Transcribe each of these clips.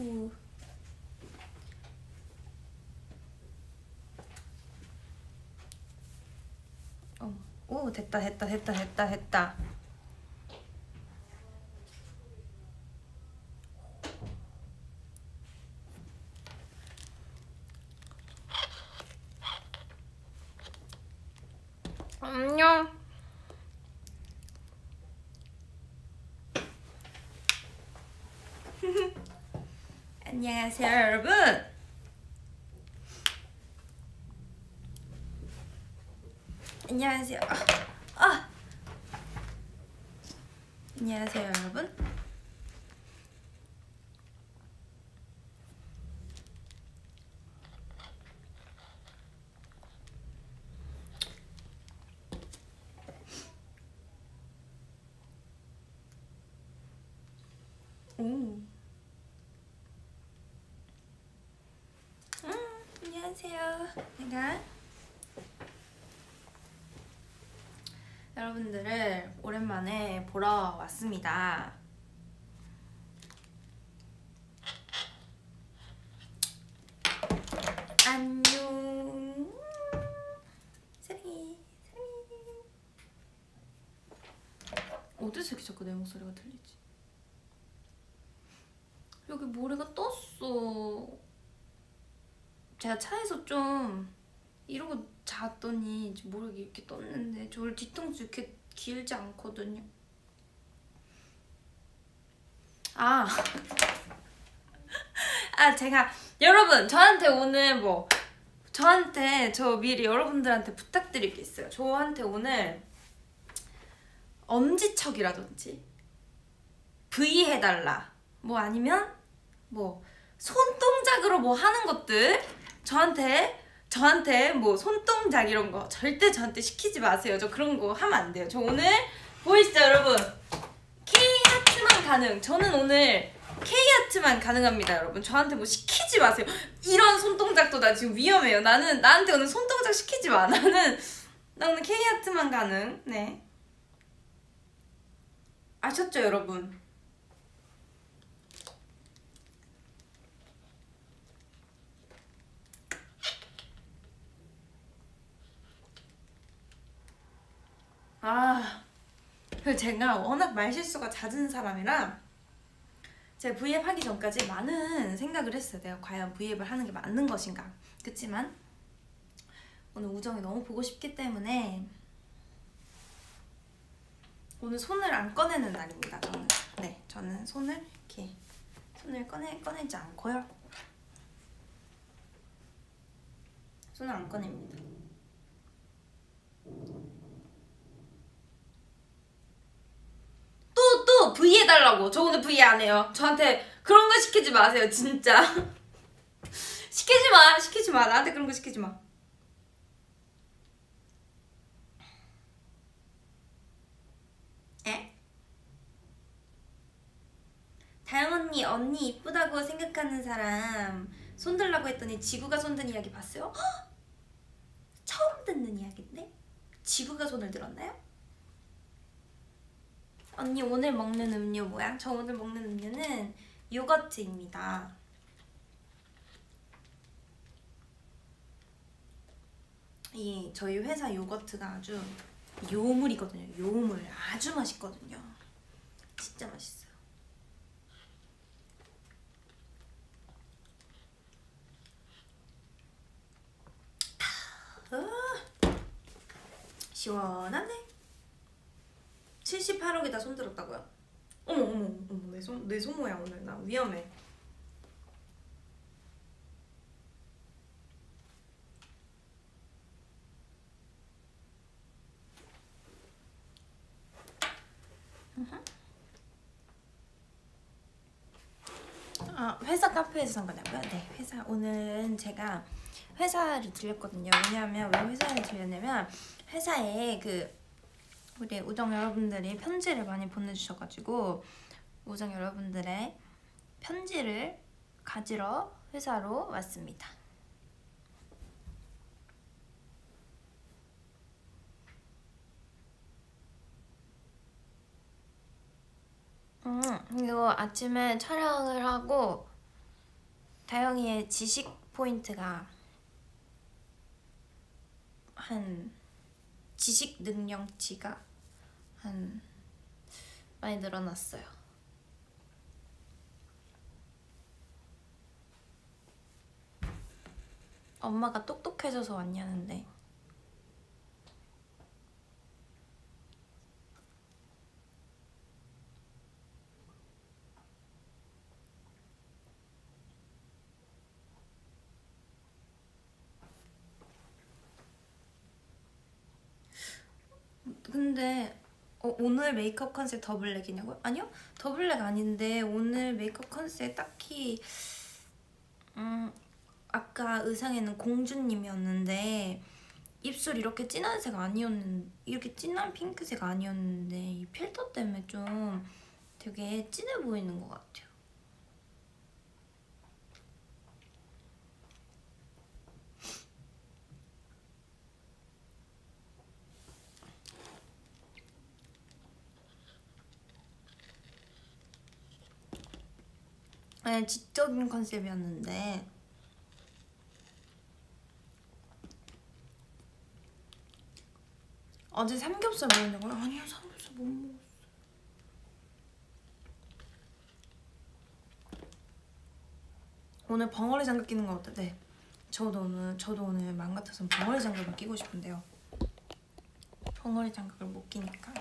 오. 어, 오 됐다 됐다 됐다 됐다 됐다. 안녕. 안녕하세요, 여러분. 안녕하세요. 아, 아. 안녕하세요, 여러분. 오. 음, 안녕하세요. 내가 여러분들을 오랜만에 보러 왔습니다. 안녕. 사랑해, 사랑해. 어디서 이렇게 자꾸 내 목소리가 들리지? 여기 모래가 떴어. 제가 차에서 좀 이러고 잤더니 모래가 이렇게 떴는데 저 원래 뒤통수 이렇게 길지 않거든요. 아. 아, 제가 여러분 저한테 오늘 뭐 저한테 저 미리 여러분들한테 부탁드릴 게 있어요. 저한테 오늘 엄지척이라든지 V 해달라 뭐 아니면 뭐 손동작으로 뭐 하는 것들 저한테 저한테 뭐 손동작 이런 거 절대 저한테 시키지 마세요. 저 그런 거 하면 안 돼요. 저 오늘 보이시죠 여러분? K 하트만 가능. 저는 오늘 K 하트만 가능합니다, 여러분. 저한테 뭐 시키지 마세요. 이런 손동작도 나 지금 위험해요. 나는 나한테 오늘 손동작 시키지 마. 나는 나 오늘 K 하트만 가능. 네. 아셨죠, 여러분? 아, 그 제가 워낙 말실수가 잦은 사람이라 제가 V앱 하기 전까지 많은 생각을 했어요. 내가 과연 V앱을 하는 게 맞는 것인가. 그치만 오늘 우정이 너무 보고 싶기 때문에 오늘 손을 안 꺼내는 날입니다. 저는 네, 저는 손을 이렇게 손을 꺼내 꺼내지 않고요. 손을 안 꺼냅니다. 또, 또, V 해달라고. 저 오늘 V 안 해요. 저한테 그런 거 시키지 마세요, 진짜. 시키지 마, 시키지 마. 나한테 그런 거 시키지 마. 에? 다영 언니, 언니 이쁘다고 생각하는 사람 손들라고 했더니 지구가 손든 이야기 봤어요? 헉! 처음 듣는 이야기인데? 지구가 손을 들었나요? 언니 오늘 먹는 음료 뭐야? 저 오늘 먹는 음료는 요거트입니다. 이 저희 회사 요거트가 아주 요물이거든요. 요물 아주 맛있거든요. 진짜 맛있어요. 아, 시원하네. 78억이다 손들었다고요? 어머 어머 어머 내 손내 손모야 오늘 나 위험해. 아 회사 카페에서 산 거냐고요? 네 회사 오늘은 제가 회사를 들렸거든요. 왜냐하면 왜 회사를 들렸냐면 회사에 그 우리 우정 여러분들이 편지를 많이 보내주셔가지고 우정 여러분들의 편지를 가지러 회사로 왔습니다. 음, 이거 아침에 촬영을 하고 다영이의 지식 포인트가 한 지식 능력치가 한 많이 늘어났어요. 엄마가 똑똑해져서 왔냐는데 근데 어, 오늘 메이크업 컨셉 THE BLACK이냐고요? 아니요 THE BLACK 아닌데 오늘 메이크업 컨셉 딱히 음 아까 의상에는 공주님이었는데 입술 이렇게 진한 색 아니었는 이렇게 진한 핑크색 아니었는데 이 필터 때문에 좀 되게 진해 보이는 것 같아요. 아니 지적인 컨셉이었는데. 어제 삼겹살 먹었냐고요? 아니요 삼겹살 못 먹었어 오늘 벙어리 장갑 끼는 거 어때? 네. 저도 오늘 저도 오늘 마음 같아서 벙어리 장갑을 끼고 싶은데요. 벙어리 장갑을 못 끼니까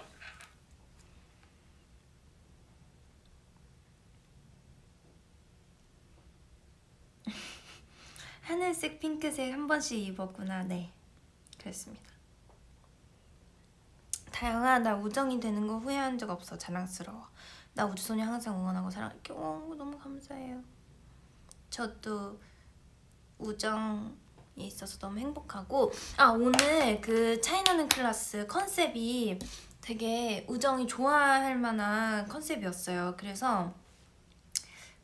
하늘색, 핑크색 한 번씩 입었구나. 네, 그랬습니다. 다영아, 나 우정이 되는 거 후회한 적 없어. 자랑스러워. 나 우주소녀 항상 응원하고 사랑할게. 오, 너무 감사해요. 저도 우정이 있어서 너무 행복하고 아 오늘 그 차이나는 클래스 컨셉이 되게 우정이 좋아할 만한 컨셉이었어요. 그래서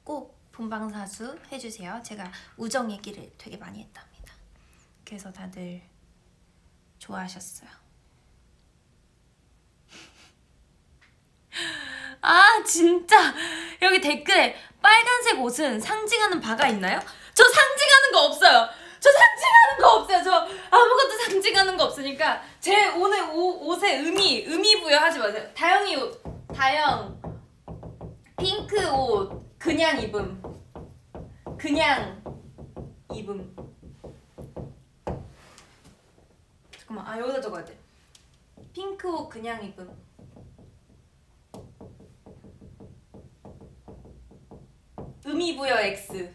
꼭 본방사수 해주세요. 제가 우정 얘기를 되게 많이 했답니다. 그래서 다들 좋아하셨어요. 아 진짜 여기 댓글에 빨간색 옷은 상징하는 바가 있나요? 저 상징하는 거 없어요. 저 상징하는 거 없어요. 저 아무것도 상징하는 거 없으니까 제 오늘 오, 옷에 의미 의미 부여하지 마세요. 다영이 옷 다영 핑크 옷 그냥 입음. 그냥 입음. 잠깐만 아 여기다 적어야 돼. 핑크 옷 그냥 입음. 의미 부여 X.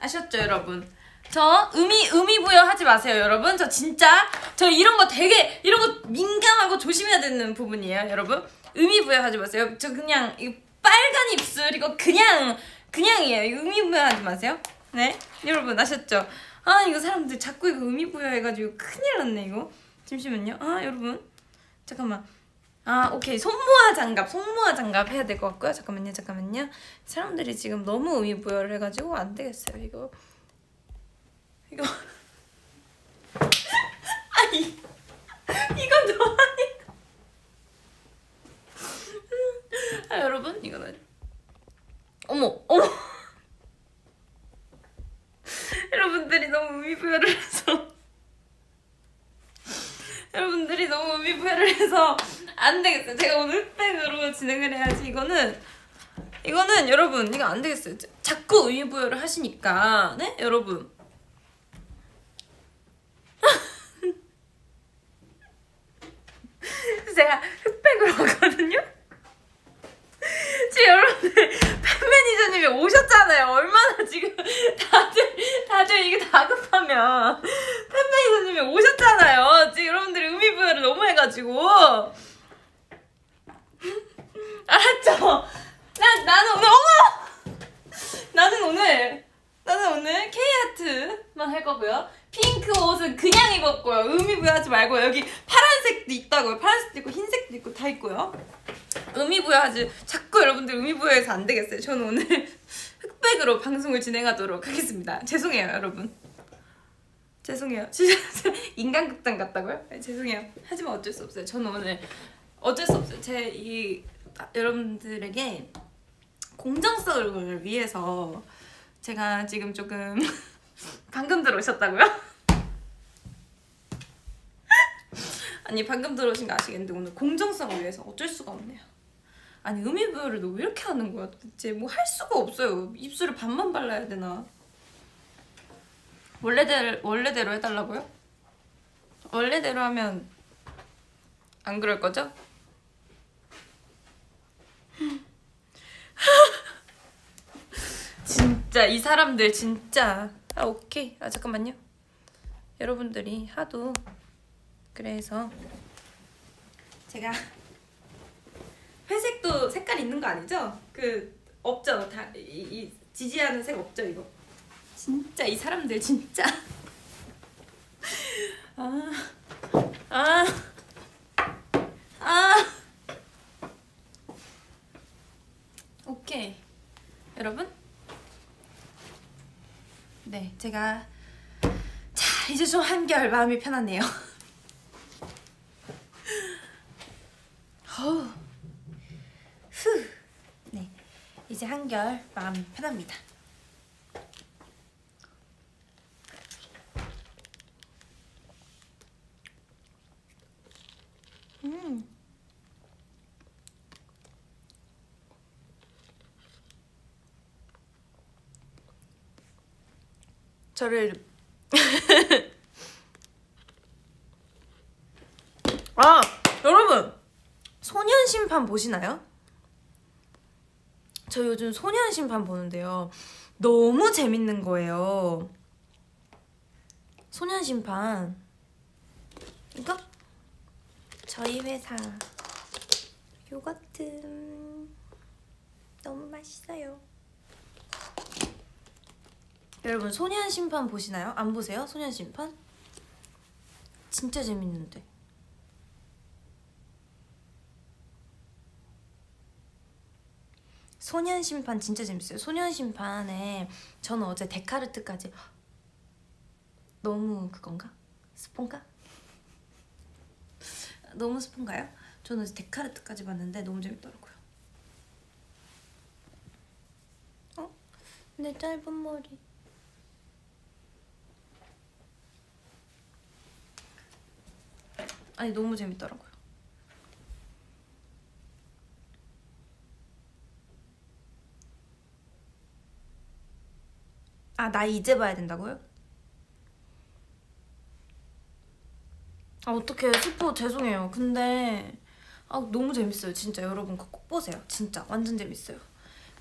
아셨죠 여러분? 저 의미 의미 부여하지 마세요 여러분. 저 진짜 저 이런 거 되게 이런 거 민감하고 조심해야 되는 부분이에요 여러분 의미 부여하지 마세요. 저 그냥 이 빨간 입술 이거 그냥 그냥이에요. 의미 부여하지 마세요. 네? 여러분 아셨죠? 아 이거 사람들 자꾸 이거 의미 부여해가지고 큰일 났네 이거. 잠시만요. 아 여러분. 잠깐만. 아 오케이. 손모아 장갑 손모아 장갑 해야 될 것 같고요. 잠깐만요 잠깐만요. 사람들이 지금 너무 의미 부여를 해가지고 안 되겠어요 이거. 이거. 아니. 이건 너 아니고 아 여러분 이거는 어머 어머 여러분들이 너무 의미 부여를 해서 여러분들이 너무 의미 부여를 해서 안 되겠어요. 제가 오늘 흑백으로 진행을 해야지. 이거는 이거는 여러분 이거 안 되겠어요. 자꾸 의미 부여를 하시니까 네 여러분. 제가 흑백으로 왔거든요. 지금 여러분들 팬 매니저님이 오셨잖아요. 얼마나 지금 다들 다들 이게 다급하면 팬 매니저님이 오셨잖아요. 지금 여러분들이 의미 부여를 너무 해가지고 알았죠? 나 나는 오늘 어머 나는 오늘 나는 오늘 K 하트만 할 거고요. 핑크 옷은 그냥 입었고요. 의미 부여하지 말고 여기 파란색도 있다고요. 파란색도 있고 흰색도 있고 다 있고요. 의미 부여하지 자꾸 여러분들 의미 부여해서 안 되겠어요. 저는 오늘 흑백으로 방송을 진행하도록 하겠습니다. 죄송해요, 여러분. 죄송해요. 진짜 인간극장 같다고요? 네, 죄송해요. 하지만 어쩔 수 없어요. 저는 오늘 어쩔 수 없어요. 제 이 여러분들에게 공정성을 위해서 제가 지금 조금 방금 들어오셨다고요? 아니 방금 들어오신 거 아시겠는데 오늘 공정성을 위해서 어쩔 수가 없네요. 아니 음이 부여를 너 왜 이렇게 하는 거야 도대체 뭐 할 수가 없어요. 입술을 반만 발라야 되나? 원래대로 원래대로 해달라고요? 원래대로 하면 안 그럴 거죠? 진짜 이 사람들 진짜 아 오케이 아 잠깐만요 여러분들이 하도 그래서 제가 회색도 색깔 있는 거 아니죠? 그 없죠 다 이, 이 지지하는 색 없죠 이거 진짜 이 사람들 진짜 아 아, 아. 오케이. 여러분? 네, 제가 자, 이제 좀 한결 마음이 편하네요. 어우. 후. 네. 이제 한결 마음이 편합니다. 음. 저를 아 여러분 소년 심판 보시나요? 저 요즘 소년 심판 보는데요 너무 재밌는 거예요 소년 심판 이거 저희 회사 요거트 너무 맛있어요 여러분 소년 심판 보시나요? 안 보세요? 소년 심판? 진짜 재밌는데. 소년 심판 진짜 재밌어요. 소년 심판에 저는 어제 데카르트까지 너무 그건가? 스폰가? 너무 스폰가요? 저는 어제 데카르트까지 봤는데 너무 재밌더라고요. 어? 내 짧은 머리. 아니 너무 재밌더라고요. 아, 나 이제 봐야 된다고요? 아, 어떡해. 스포 죄송해요. 근데 아, 너무 재밌어요. 진짜 여러분 꼭 보세요. 진짜 완전 재밌어요.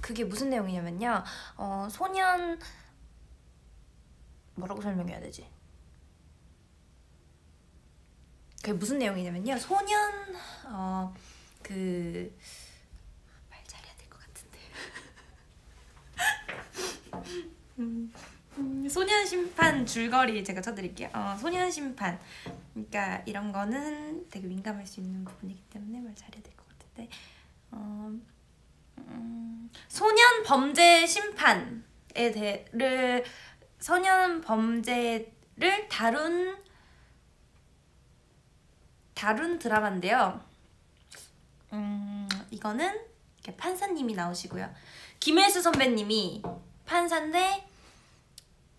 그게 무슨 내용이냐면요. 어, 소년 뭐라고 설명해야 되지? 그게 무슨 내용이냐면요. 소년 어 그 말 잘해야 될 것 같은데. 음, 음, 소년 심판 줄거리 제가 쳐드릴게요. 어, 소년 심판. 그러니까 이런 거는 되게 민감할 수 있는 부분이기 때문에 말 잘해야 될 것 같은데. 어, 음, 소년 범죄 심판에 대를 소년 범죄를 다룬 다룬 드라마인데요. 음, 이거는 판사님이 나오시고요. 김혜수 선배님이 판사인데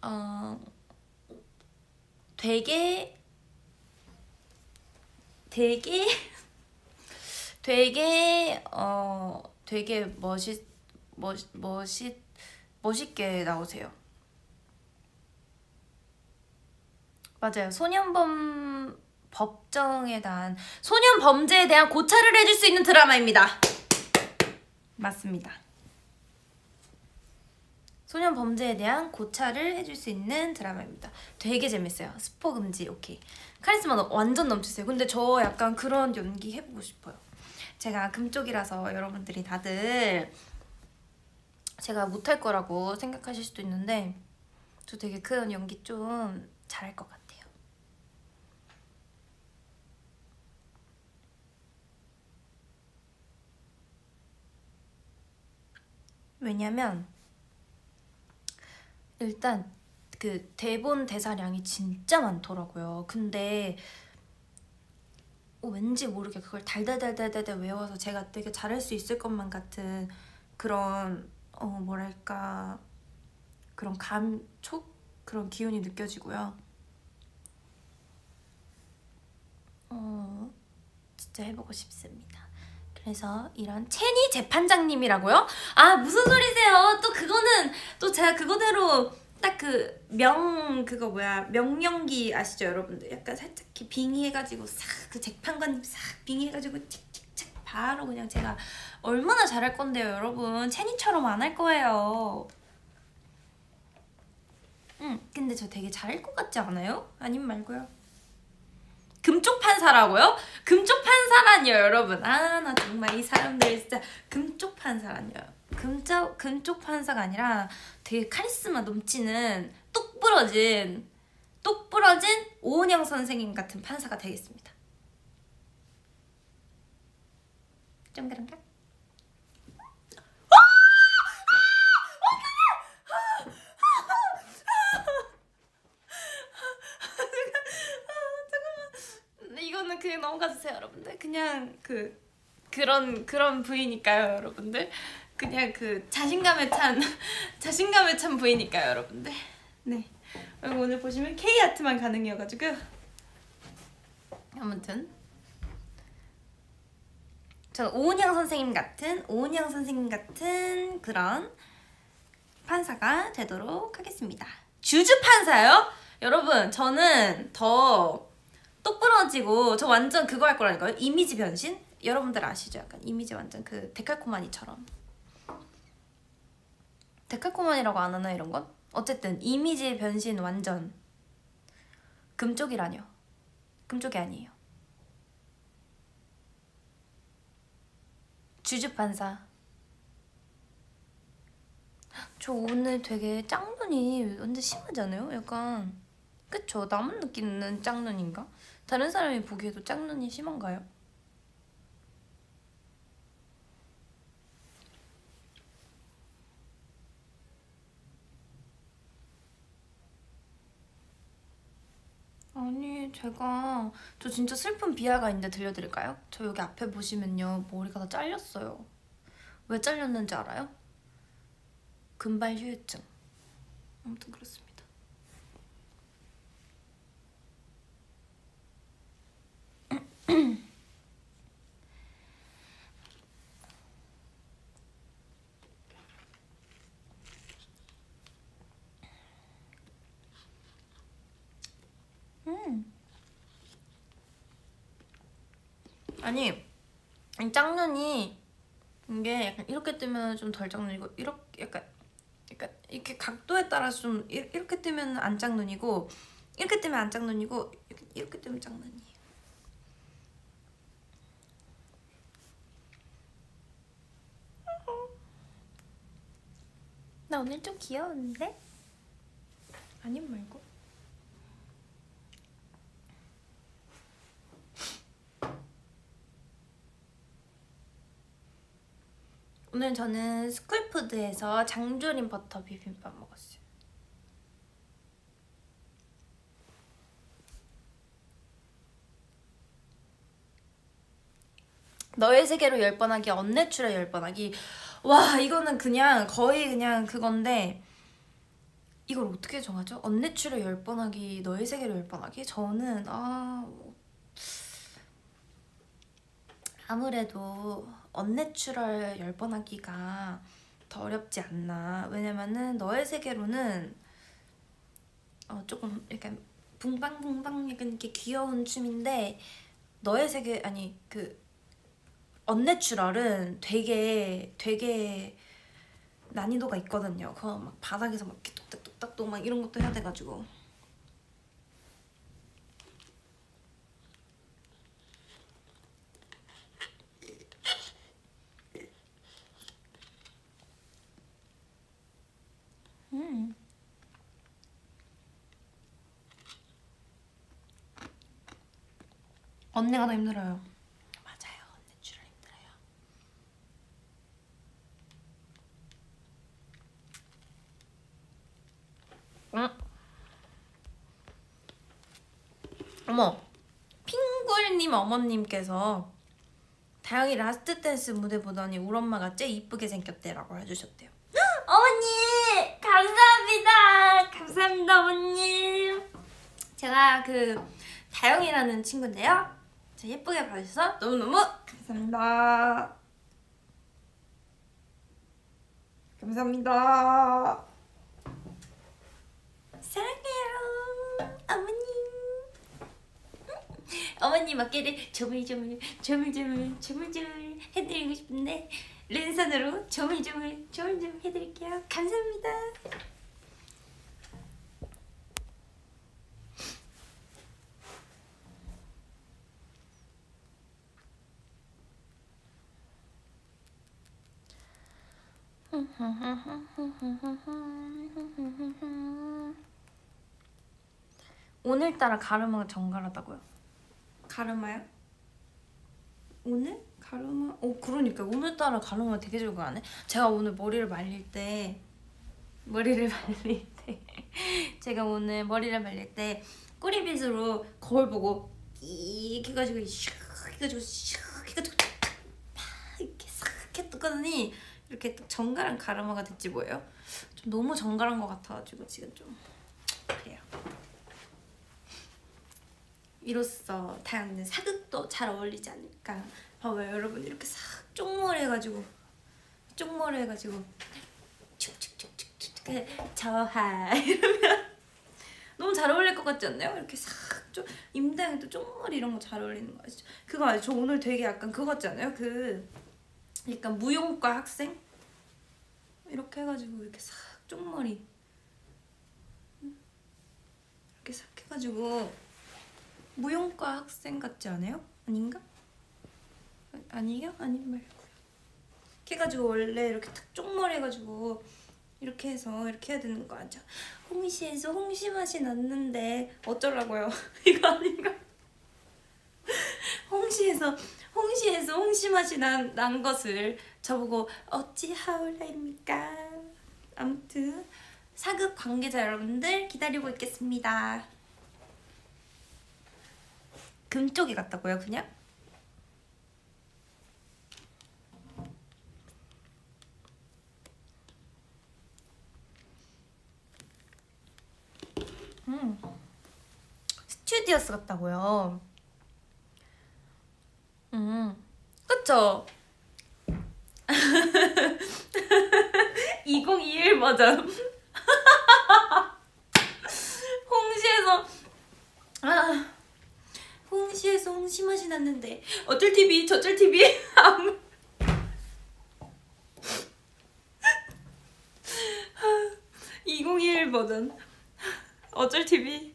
어, 되게 되게 되게 어 되게 멋있 멋 멋있 멋있게 나오세요. 맞아요. 소년범 법정에 대한 소년 범죄에 대한 고찰을 해줄 수 있는 드라마입니다. 맞습니다. 소년 범죄에 대한 고찰을 해줄 수 있는 드라마입니다. 되게 재밌어요. 스포 금지 오케이. 카리스마 완전 넘치세요. 근데 저 약간 그런 연기 해보고 싶어요. 제가 금쪽이라서 여러분들이 다들 제가 못할 거라고 생각하실 수도 있는데 저 되게 그런 연기 좀 잘할 것 같아요. 왜냐면 일단 그 대본 대사량이 진짜 많더라고요. 근데 어, 왠지 모르게 그걸 달달달달달 외워서 제가 되게 잘할 수 있을 것만 같은 그런 어 뭐랄까 그런 감촉 그런 기운이 느껴지고요. 어 진짜 해보고 싶습니다. 그래서 이런 체니 재판장님이라고요? 아 무슨 소리세요? 또 그거는 또 제가 그거대로 딱 그 명 그거 뭐야 명령기 아시죠 여러분들? 약간 살짝 빙의해가지고 싹 그 재판관님 싹 빙의해가지고 칙칙칙 바로 그냥 제가 얼마나 잘할 건데요 여러분 체니처럼 안 할 거예요. 응 근데 저 되게 잘할 것 같지 않아요? 아님 말고요. 금쪽 판사라고요? 금쪽 판사라니요 여러분 아 나 정말 이 사람들 진짜 금쪽 판사라니요 금쪽, 금쪽 판사가 아니라 되게 카리스마 넘치는 똑 부러진 똑 부러진 오은영 선생님 같은 판사가 되겠습니다 좀 그런가? 이거는 그냥 넘어가 주세요 여러분들. 그냥 그 그런 그런 부위니까요 여러분들. 그냥 그 자신감에 찬 자신감에 찬 부위니까요 여러분들. 네. 그리고 오늘 보시면 K 아트만 가능이어가지고. 아무튼. 저는 오은영 선생님 같은 오은영 선생님 같은 그런 판사가 되도록 하겠습니다. 주주 판사요? 여러분 저는 더 똑부러지고 저 완전 그거 할 거라니까요 이미지 변신? 여러분들 아시죠? 약간 이미지 완전 그 데칼코마니처럼 데칼코마니라고 안 하나 이런 건? 어쨌든 이미지 변신 완전 금쪽이라뇨 금쪽이 아니에요 주주판사 저 오늘 되게 짝눈이 완전 심하지 않아요? 약간 그쵸? 나만 느끼는 짝눈인가? 다른 사람이 보기에도 짝눈이 심한가요? 아니 제가 저 진짜 슬픈 비하가 있는데 들려드릴까요? 저 여기 앞에 보시면요 머리가 다 잘렸어요 왜 잘렸는지 알아요? 금발 휴유증 아무튼 그렇습니다 음. 아니 이 짝눈이 이게 약간 이렇게 뜨면 좀 덜 짝눈이고 이렇게 약간 약간 이렇게 각도에 따라서 좀 이- 이렇게 뜨면 안 짝눈이고 이렇게 뜨면 안 짝눈이고 이렇게 뜨면 짝눈이에요. 나 오늘 좀 귀여운데? 아님 말고. 오늘 저는 스쿨푸드에서 장조림 버터 비빔밥 먹었어요. 너의 세계로 열 번 하기, Unnatural 열번 하기. 와, 이거는 그냥 거의 그냥 그건데 이걸 어떻게 정하죠? Unnatural 열번 하기, 너의 세계로 열번 하기? 저는 아 아무래도 Unnatural 열번 하기가 더 어렵지 않나 왜냐면은 너의 세계로는 어 조금 약간 붕방붕방 이렇게 귀여운 춤인데 너의 세계 아니 그 언내추럴은 되게 되게 난이도가 있거든요. 그거 막 바닥에서 막 이렇게 똑딱똑딱 막 이런 것도 해야 돼가지고 음. 언니가 더 힘들어요. 언니 출연 힘들어요. 응? 어머, 핑굴님 어머님께서 다영이 Last Dance 무대 보더니 우리 엄마가 쟤 이쁘게 생겼대라고 해주셨대요. 어머니 감사합니다. 감사합니다 어머님. 제가 그 다영이라는 친구인데요. 저 예쁘게 봐주셔서 너무너무 감사합니다. 감사합니다 사랑해요. 어머님 어머님 어깨를 조물조물 조물조물 조물조물 해드리고 싶은데 랜선으로 조물조물 조물조물 해드릴게요. 감사합니다 오늘따라 가르마가 정갈하다고요? 가르마요? 오늘? 가르마? 어 그러니까 오늘따라 가르마 되게 정갈하네 제가 오늘 머리를 말릴 때 머리를 말릴 때 제가 오늘 머리를 말릴 때 꼬리빗으로 거울 보고 끼익 해가지고 슉 해가지고 슉 해가지고 팍 이렇게 싹 했더니 이렇게 딱 정갈한 가르마가 됐지 뭐예요? 좀 너무 정갈한 것 같아가지고 지금 좀 그래요 이로써 다양한 사극도 잘 어울리지 않을까 봐봐요 여러분 이렇게 싹 쪽머리 해가지고 쪽머리 해가지고 축축축축축 저하 이러면 너무 잘 어울릴 것 같지 않나요? 이렇게 싹좀 임당에도 쪽머리 이런 거 잘 어울리는 거 아시죠? 그거 아니죠? 저 오늘 되게 약간 그거 같지 않아요? 그 약간 무용과 학생? 이렇게 해가지고 이렇게 싹 쪽머리 이렇게 싹 해가지고 무용과 학생 같지 않아요? 아닌가? 아 니요? 아닌 말고요 이렇게 해가지고 원래 이렇게 탁 쪽머리 해가지고 이렇게 해서 이렇게 해야 되는 거 아죠? 홍시에서 홍시 맛이 났는데 어쩌라고요? 이거 아닌가? 홍시에서 홍시에서 홍시 맛이 난, 난 것을 저보고 어찌 하울라입니까? 아무튼 사극 관계자 여러분들 기다리고 있겠습니다. 금쪽이 같다고요 그냥? 음. 스튜디오스 같다고요 음 그쵸? 2021 버전 홍시에서 아 홍시에서 홍시 맛이 났는데. 어쩔 TV 저쩔 TV 아무. 2021 버전. 어쩔 TV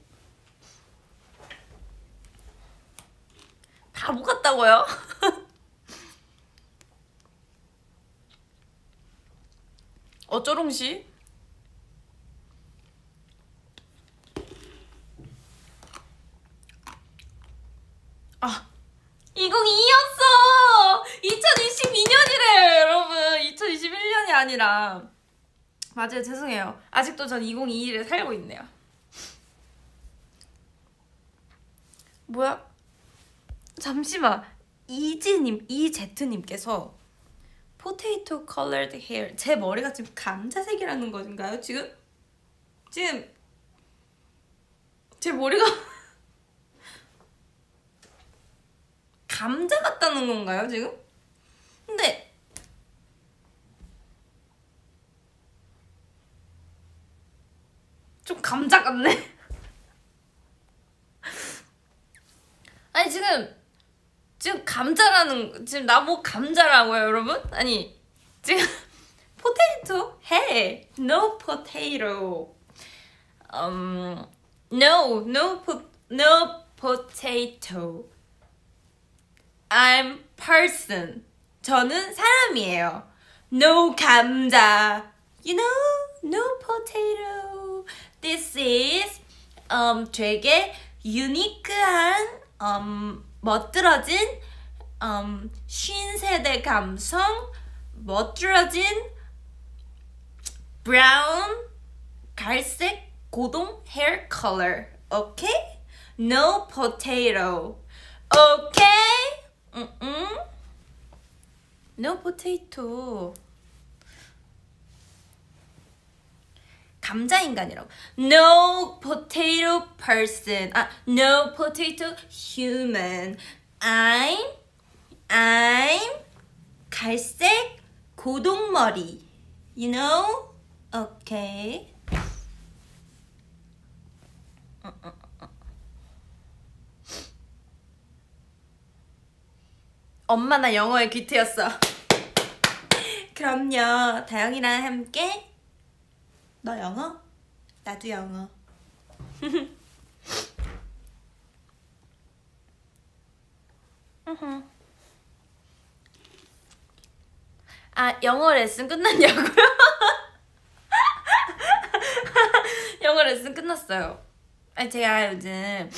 바보 같다고요? 어쩌롱시? 아 2002였어 2022년이래 여러분. 2021년이 아니라. 맞아요 죄송해요. 아직도 전 2021에 살고 있네요. 뭐야? 잠시만. 이지님 이제트님께서 potato colored hair 제 머리가 지금 감자색이라는 것인가요 지금? 지금. 제 머리가 감자 같다는 건가요 지금? 근데 좀 감자 같네. 아니 지금 지금 감자라는 지금 나보고 감자라고요 여러분? 아니 지금 포테이토? 해! No potato. um no no po, no potato I'm person. 저는 사람이에요. No 감자. You know no potato. This is um 되게 유니크한 um 멋들어진 um, 신세대 감성 멋들어진 브라운 갈색 고동 헤어 컬러 오케이? No potato. 오케이? 응 응 No potato 감자 인간이라고. No potato person. 아, no potato human. I'm I'm 갈색 고동머리. You know? Okay. 엄마 나 영어에 귀트였어. 그럼요. 다영이랑 함께 너 영어? 나도 영어. 아 영어 레슨 끝났냐고요? 영어 레슨 끝났어요. 제가 요즘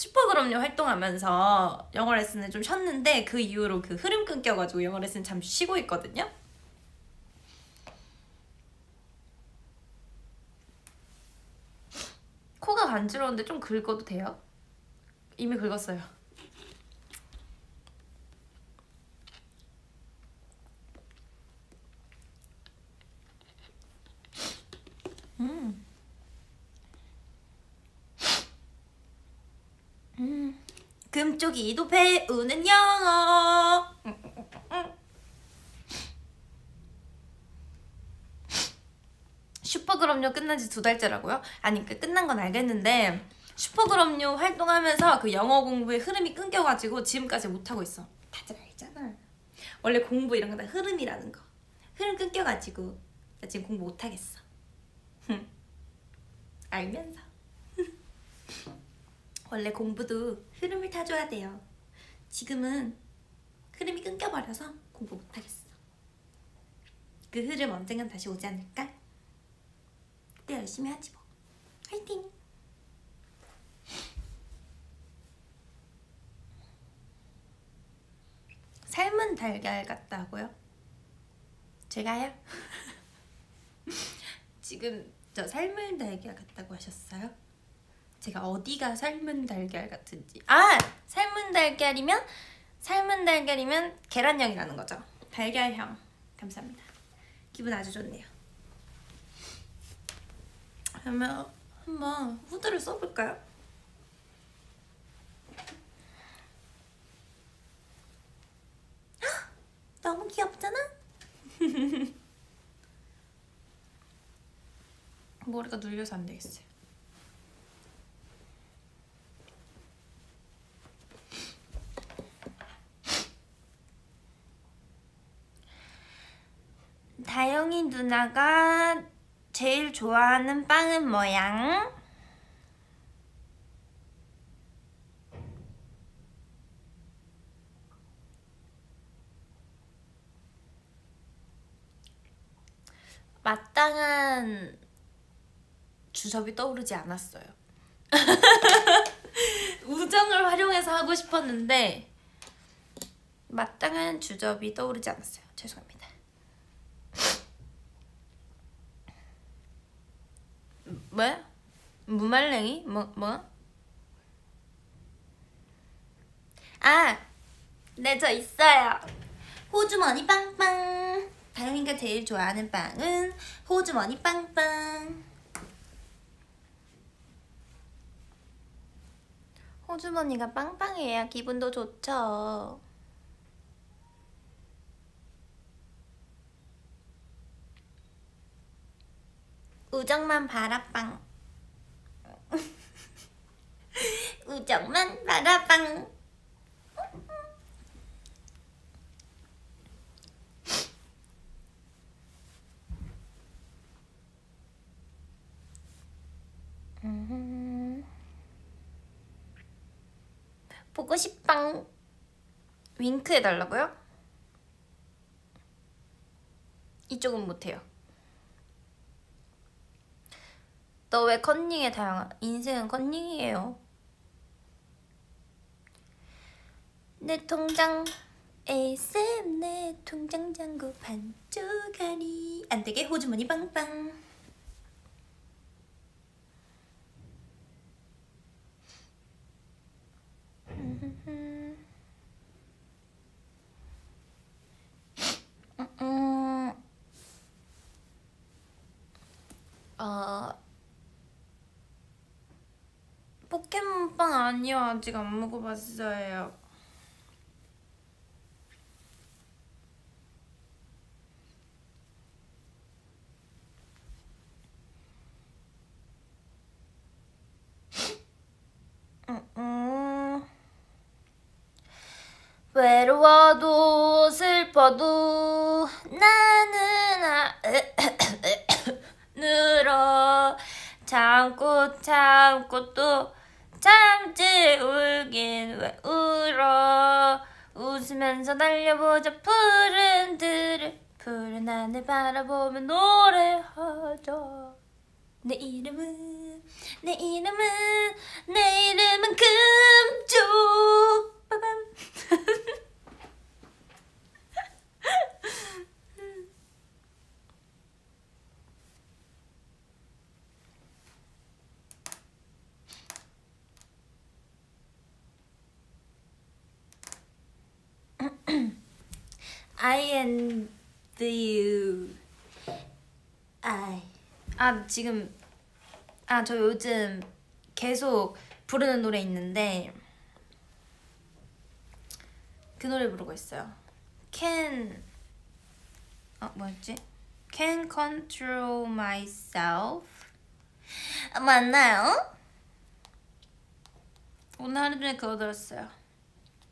슈퍼그럼요 활동하면서 영어 레슨을 좀 쉬었는데 그 이후로 그 흐름 끊겨가지고 영어 레슨 잠시 쉬고 있거든요. 코가 간지러운데 좀 긁어도 돼요? 이미 긁었어요. 음. 음. 금쪽이도 배우는 영어. 슈퍼그럼요 끝난 지 두 달째라고요? 아니 그 끝난 건 알겠는데 슈퍼그럼요 활동하면서 그 영어 공부의 흐름이 끊겨가지고 지금까지 못하고 있어 다들 알잖아 원래 공부 이런 거 다 흐름이라는 거 흐름 끊겨가지고 나 지금 공부 못하겠어 알면서 원래 공부도 흐름을 타줘야 돼요 지금은 흐름이 끊겨버려서 공부 못하겠어 그 흐름 언젠간 다시 오지 않을까? 그때 열심히 하지 뭐 화이팅 삶은 달걀 같다고요? 제가요? 지금 저 삶은 달걀 같다고 하셨어요? 제가 어디가 삶은 달걀 같은지 아! 삶은 달걀이면 삶은 달걀이면 계란형이라는 거죠 달걀형 감사합니다 기분 아주 좋네요 그러면 한번 후드를 써볼까요? 헉! 너무 귀엽잖아? 머리가 눌려서 안 되겠어요. 다영이 누나가 제일 좋아하는 빵은 뭐양? 마땅한 주접이 떠오르지 않았어요. 우정을 활용해서 하고 싶었는데 마땅한 주접이 떠오르지 않았어요. 죄송합니다. 뭐야? 무말랭이? 뭐, 뭐? 아! 네, 저 있어요. 호주머니 빵빵. 다영이가 제일 좋아하는 빵은 호주머니 빵빵. 호주머니가 빵빵해야 기분도 좋죠. 우정만 바라빵. 우정만 바라빵. 보고 싶빵. 윙크 해달라고요? 이쪽은 못해요. 너 왜 컨닝해 다영아? 인생은 컨닝이에요. 내 통장 에이쌤 내 통장 잔고 반쪽아리 안되게 호주머니 빵빵 음. 어 포켓몬빵 아니요 아직 안 먹어봤어요. 음, 음. 외로워도 슬퍼도 나는 아 늘어 참고 참고 또 참지 울긴 왜 울어? 웃으면서 달려보자. 푸른 들을 푸른 하늘 바라보며 노래하자 내 이름은 내 이름은 내 이름은 금쪽 빠밤 I and you I 아 지금 아 저 요즘 계속 부르는 노래 있는데 그 노래 부르고 있어요. Can 어 뭐였지? Can control myself 아, 맞나요? 오늘 하루 종일 그거 들었어요.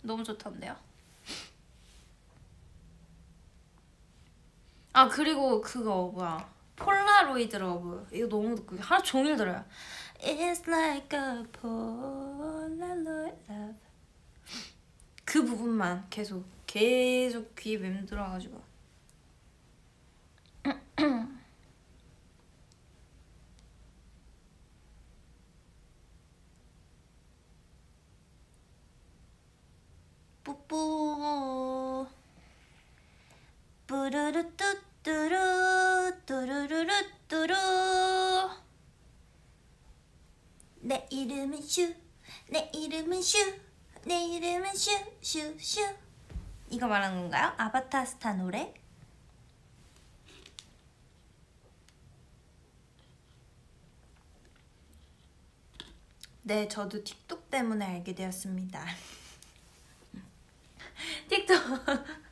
너무 좋던데요. 아 그리고 그거 뭐야? Polaroid Love 이거 너무 듣고 하루 종일 들어요. It's like a Polaroid love. 그 부분만 계속 계속 귀에 맴돌아가지고. 뿌뿌. 뿌르르 뚜 뚜루 뚜루루루 뚜루 내 이름은 슈 내 이름은 슈 내 이름은 슈 슈 슈 이거 말하는 건가요? 아바타 스타 노래? 네, 저도 틱톡 때문에 알게 되었습니다. 틱톡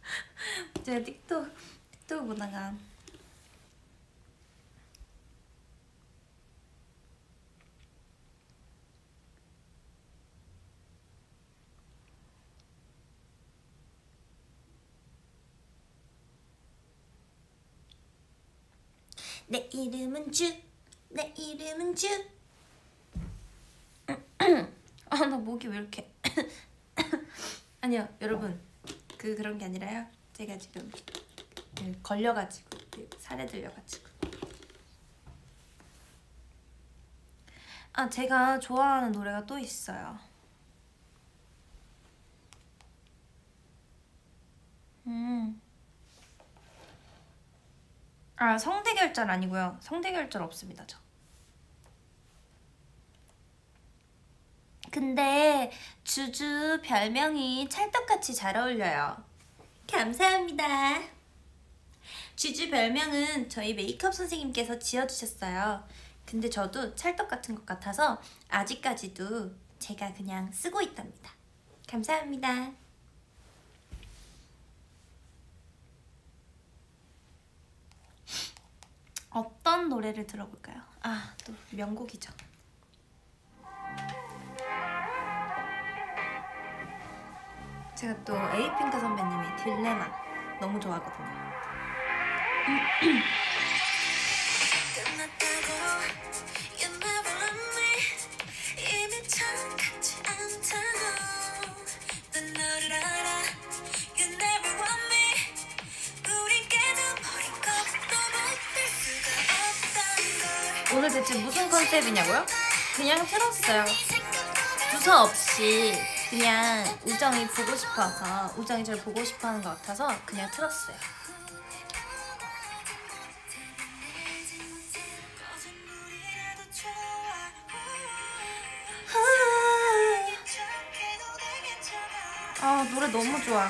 제가 틱톡 틱톡 보다가 내 이름은 주, 내 이름은 주. 아, 나 목이 왜 이렇게. 아니요, 여러분. 그 그런 게 아니라요. 제가 지금 그 걸려가지고 그 살에 들려가지고. 아, 제가 좋아하는 노래가 또 있어요. 음. 아, 성대결절 아니고요. 성대결절 없습니다, 저. 근데 주주 별명이 찰떡같이 잘 어울려요. 감사합니다. 주주 별명은 저희 메이크업 선생님께서 지어주셨어요. 근데 저도 찰떡 같은 것 같아서 아직까지도 제가 그냥 쓰고 있답니다. 감사합니다. 어떤 노래를 들어볼까요? 아, 또 명곡이죠. 제가 또 에이핑크 선배님의 딜레마 너무 좋아하거든요. 오늘 대체 무슨 컨셉이냐고요? 그냥 틀었어요. 두서 없이 그냥 우정이 보고 싶어서 우정이 저를 보고 싶어 하는 것 같아서 그냥 틀었어요. 노래 너무 좋아.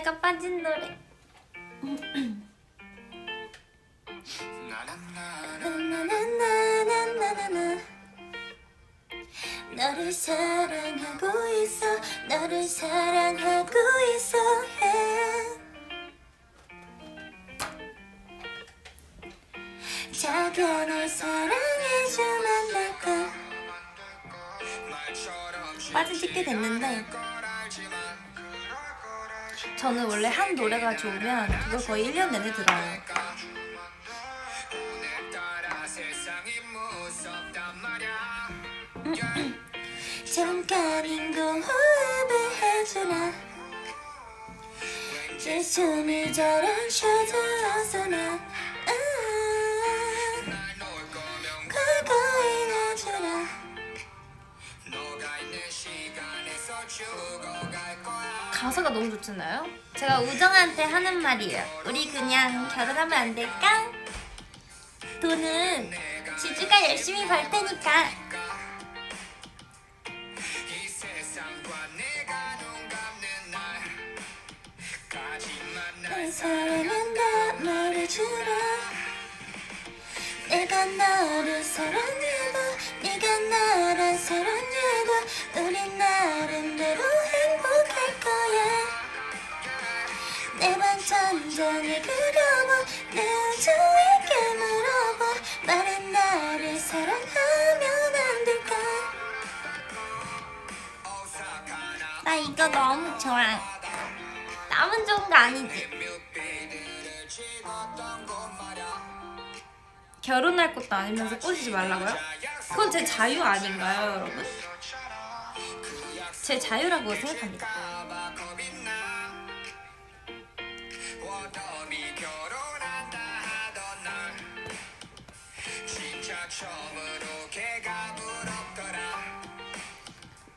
내가 빠진 노래. 너를 사랑하고 있어 너를 사랑하고 있어 해. 작은 널 사랑해주면 될까 빠진 지꽤 됐는데 저는 원래 한 노래가 좋으면 그걸 거의 1년 내내 들어요. 잠깐 인 공 호흡을 해주나 제 숨이 저런 쉬어들어서 나. 아, 과거에 나주나 가 사가 너무 좋잖아요? 제가 우정한테 하는 말이에요 우리 그냥 결혼하면 안 될까? 돈은 지주가 열심히 벌 테니까 날 사랑한다 말해주라 내가 너를 사랑해도 네가 나를 사랑해도 우리 나름대로 행복할 거야. 내 반천장에 그려봐. 내 우주에게 물어봐. 말해 나를 사랑하면 안 될까? 나 이거 너무 좋아 나만 좋은 거 아니지 결혼할 것도 아니면서 꼬시지 말라고요? 그건 제 자유 아닌가요 여러분? 제 자유라고 생각합니다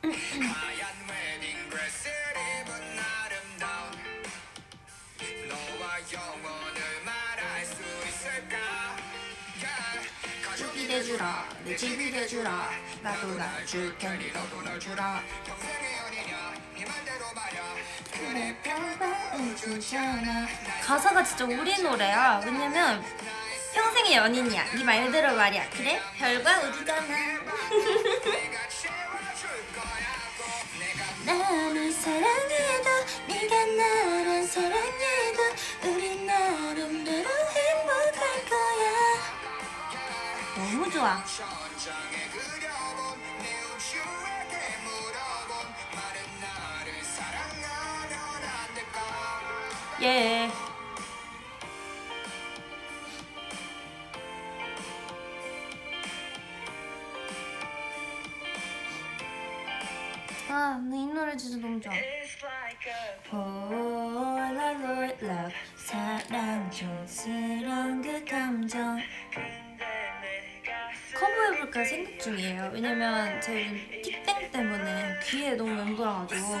돼주라. 내 집이 돼주라. 나도 날 줄 테니 너도 날 주라. 평생의 연이냐 네 말대로 말야. 그래 평화를 주잖아. 가사가 진짜 우리 노래야. 왜냐면 평생의 연인이야. 네 말대로 말이야. 그래? 별과 우주잖아. 나를 사랑 될까 예 아, 나이 노래 진짜 너무 좋아. 중이에요. 왜냐면 제가 요즘 틱땡 때문에 귀에 너무 맴돌아가지고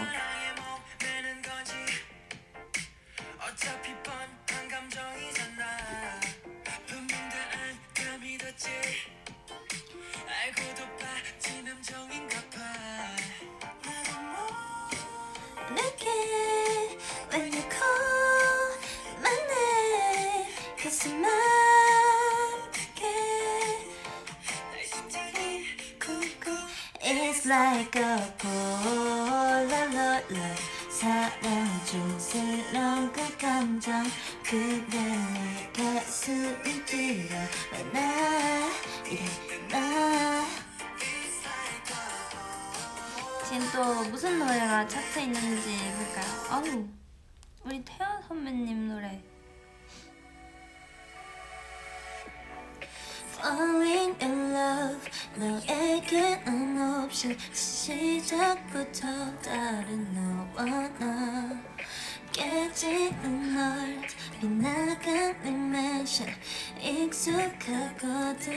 It's like a Polaroid love 사랑 촌스러운 그 감정 그대 내 가슴이 찔러 왜나? 이래 나? 지금 또 무슨 노래가 차트 있는지 볼까요? 아우 우리 태연 선배님 노래 Falling in love. 너에게는 없이 시작부터 다른 너와 나 깨지는 널 빗나간 animation 익숙하거든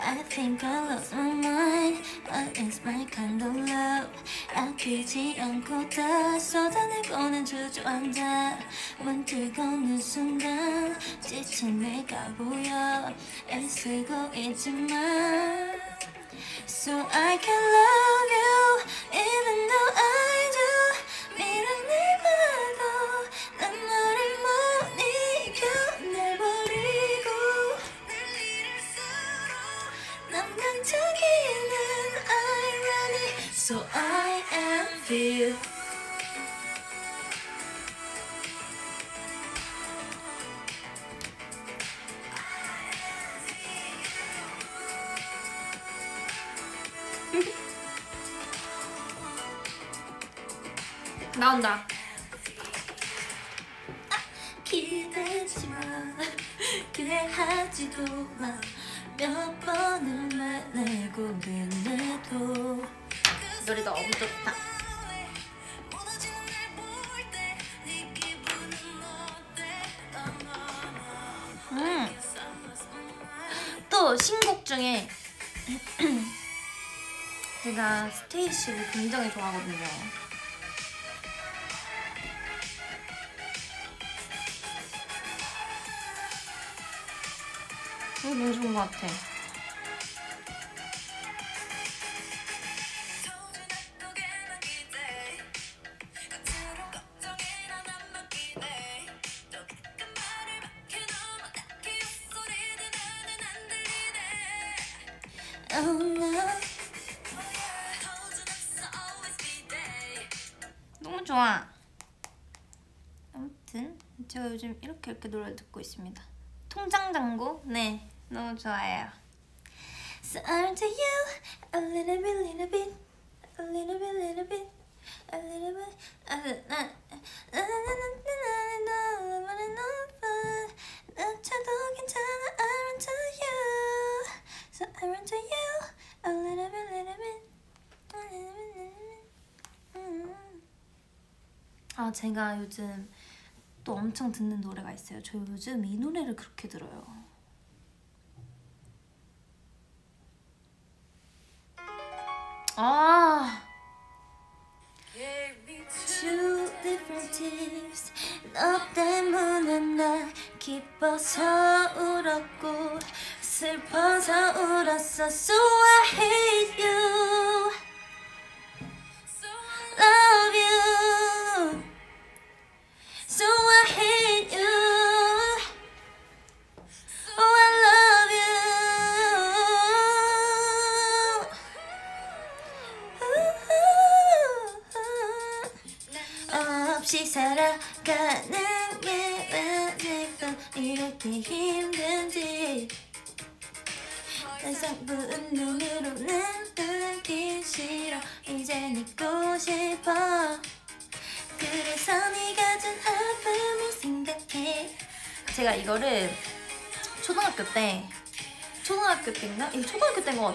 I think I lost my mind But it's my kind of love 아끼지 않고 다 쏟아내고는 주저앉아 문득 어느 순간 빛이 내가 보여 애쓰고 있지만 So I can love you even though I feel 나온다. 기대지 마, 기대하지도 마. 몇 번을 말내고 그래도 노래 너무 좋다. 음. 또 신곡 중에 제가 스테이시를 굉장히 좋아하거든요. 이거 너무 좋은 것 같아. 좋아. 아무튼 제가 요즘 이렇게 이렇게 노래 듣고 있습니다. 통장 잔고 네 너무 좋아해요. So I'm to you a little bit, little bit, a little bit, 아 제가 요즘 또 엄청 듣는 노래가 있어요. 저 요즘 이 노래를 그렇게 들어요. 아. Two different tears 너 때문에 나 기뻐서 울었고 슬퍼서 울었어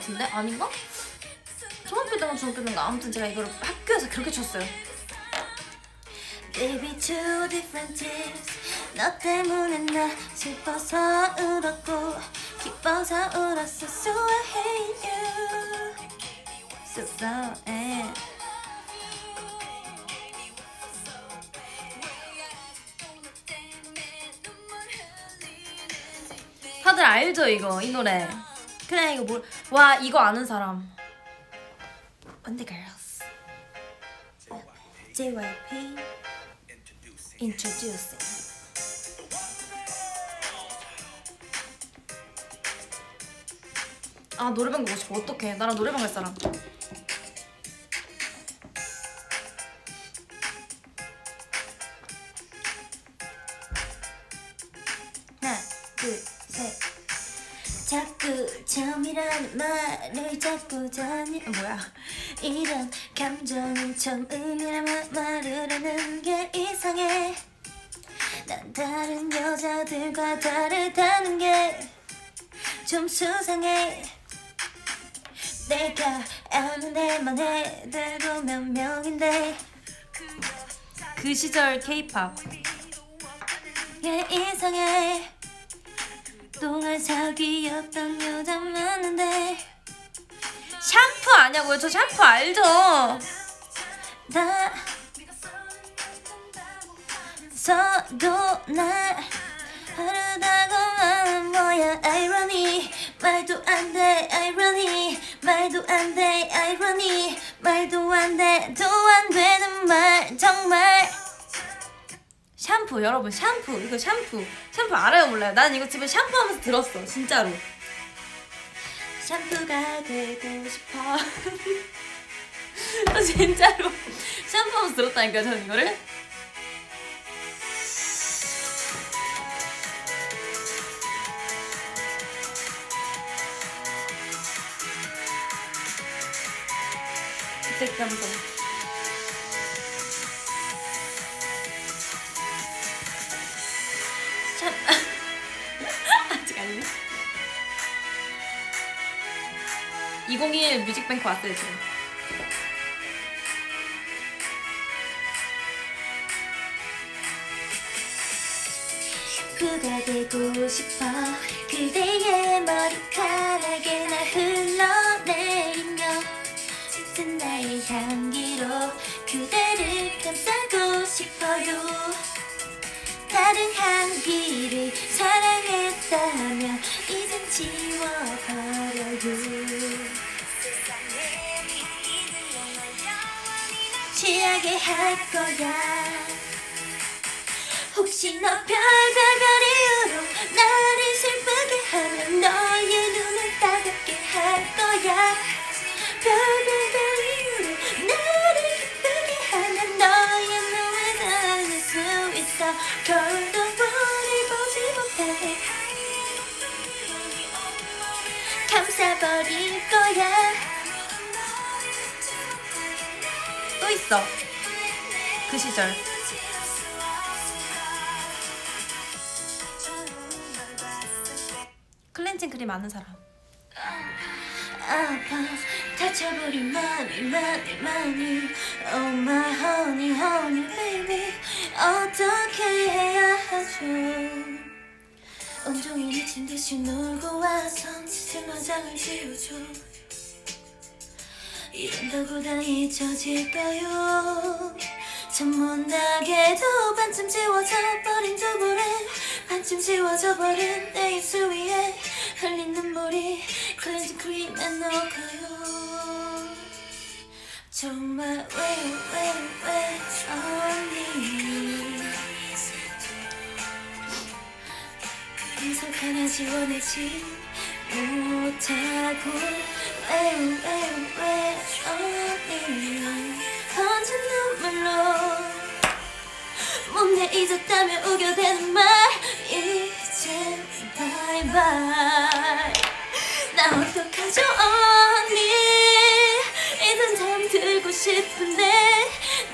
같은데? 아닌가? 초등학교 때인가 중학교 때인가? 아무튼 제가 이거를 학교에서 그렇게 쳤어요. Baby two different tears. 너 때문에 나 슬퍼서 울었고 기뻐서 울었어. So I hate you So sorry 다들 알죠 이거 이 노래? 그래 이거 뭐 와 이거 아는 사람. 원더 걸스 JYP Introducing. 아 노래방 가고 싶어. 어떡해. 나랑 노래방 갈 사람 이라는 말을 자꾸 전이 아, 뭐야? 이런 감정은 처음이란 말- 말을 하는 게 이상해. 난 다른 여자들과 다르다는 게 좀 수상해. 내가 아는 애만 해도 몇 명인데 그 시절 케이팝 게 이상해 동안 사귀었던 여자 많은데. 샴푸 아냐고요? 저 샴푸 알죠? 나 서도 날 하루다고만 뭐야 아이러니 말도 안 돼 아이러니 말도 안 돼 아이러니 말도 안 돼도 안 되는 말 정말. 샴푸 여러분 샴푸. 이거 샴푸. 샴푸 알아요 몰라요? 난 이거 집에 샴푸하면서 들었어 진짜로. 샴푸가 되고 싶어. 아, 진짜로. 샴푸하면서 들었다니까 저는 이거를. 그때 감성 2021 뮤직뱅크 왔어요 지금. 그가 되고 싶어. 그대의 머리카락에 나 흘러내리며 짙은 나의 향기로 그대를 감싸고 싶어요. 다른 향기를 사랑했다면 이젠 지워버려요 취하게 할 거야. 혹시 너 별별별 이유로 나를 슬프게 하면 너의 눈을 따갑게 할 거야? 별별별 이유로 나를 기쁘게 하면 너의 눈을 닿을 수 있어. 겨울도 너를 보지 못하게 감싸버릴 거야 있어. 그 시절. 클렌징 크림 아는 사람. 아파. 다쳐버린 많이 많이 많이 Oh my honey honey baby. 어떻게 해야 하죠? 온종일 미친 듯이 놀고 와서 짙은 화장을 지우죠 이런다고 다 잊혀질까요? 참 못나게도 반쯤 지워져 버린 두부를 반쯤 지워져 버린 내 입술 위에 흘린 눈물이 클렌징 크림에 녹아요. 정말 왜요 왜요 왜 언니 계속 하나 지워내지 못하고 번진 눈물로 몸내 잊었다며 우겨대는 말 이젠 바이바이 나 어떡하죠 언니 이젠 잠들고 싶은데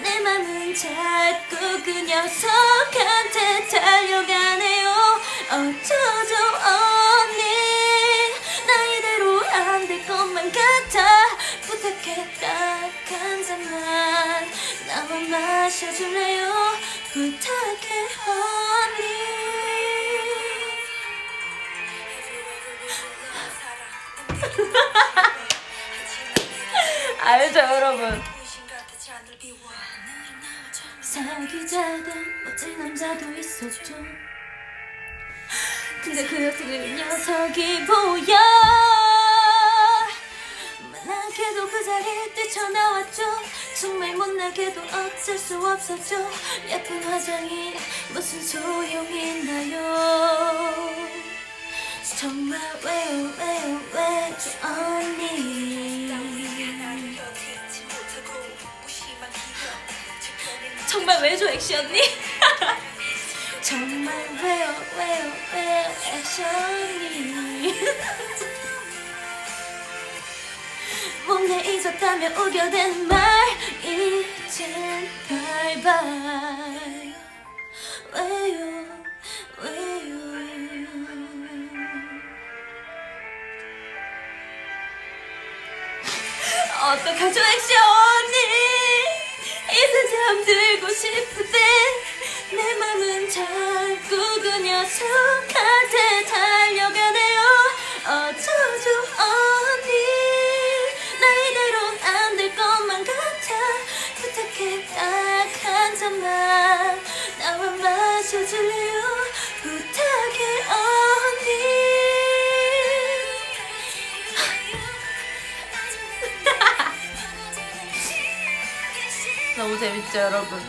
내 맘은 자꾸 그 녀석한테 달려가네요 어쩌죠 언니 안 될 것만 같아. 부탁해 딱 한 잔만. 나와 마셔줄래요? 부탁해 언니 알죠 여러분? 사귀자던 멋진 남자도 있었죠. 근데 그, 그 녀석이 보여 만나게도 그 자리에 뛰쳐나왔죠. 정말 못나게도 어쩔 수 없었죠. 예쁜 화장이 무슨 소용이 있나요? 정말 왜요 왜요 왜 언니? 정말 왜죠 액시 언니? 정말 왜요 왜요 왜 액시 언니 몸내 잊었다며 우겨댄 말 이젠 바이바이 왜요? 왜요? 어떡하죠 액시 언니? 이제 잠들고 싶은데 내 맘은 자꾸 그 녀석한테 달려가네요. 어쩌죠 언니 있잖아 나와 마셔줄래요 부탁해 언니 너무 재밌죠 여러분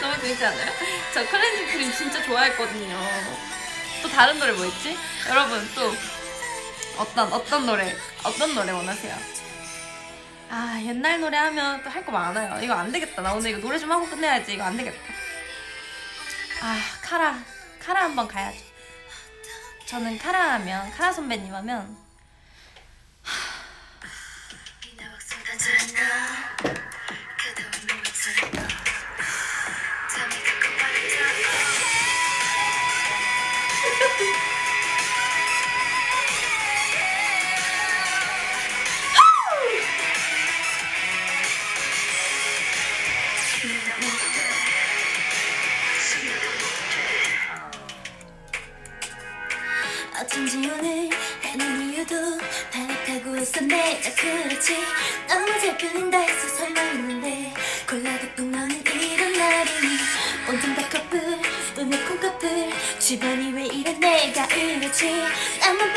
너무 재밌지 않아요? 저 클렌징 크림 진짜 좋아했거든요 또 다른 노래 뭐 있지? 여러분 또 어떤 어떤 노래 어떤 노래 원하세요? 아 옛날 노래 하면 또 할 거 많아요. 이거 안 되겠다. 나 오늘 이거 노래 좀 하고 끝내야지. 이거 안 되겠다. 아 카라. 카라 한번 가야죠. 저는 카라 하면 카라 선배님 하면. 기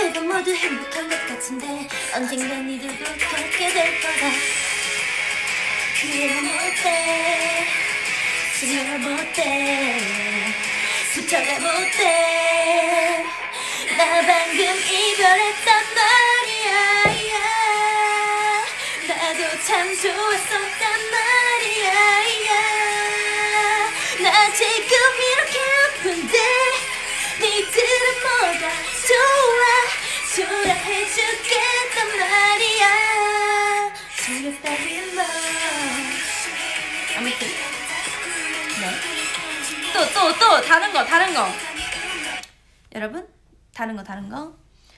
빼고 모두 행복한 것 같은데 언젠간 이들도 그렇게 될 거다 그래도 못해 지내가 못해 붙어가 못해 나 방금 이별했단 말이야 야. 나도 참 좋았었단 말이야 야. 나 지금 아무튼 또또또 다른 거 다른 거. 여러분 다른 거 다른 거.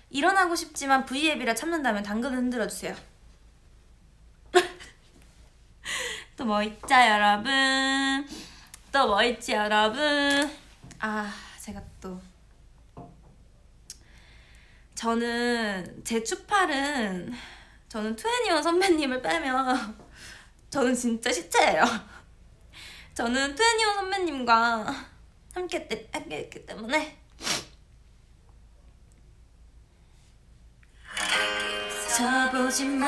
일어나고 싶지만 V앱이라 참는다면 당근 흔들어 주세요. 또 뭐 있죠 여러분? 또 뭐 있지 여러분? 아 제가 또. 저는 제 추팔은 저는 투애니원 선배님을 빼면 저는 진짜 시체예요. 저는 투애니원 선배님과 함께 했기 때문에. 서보지만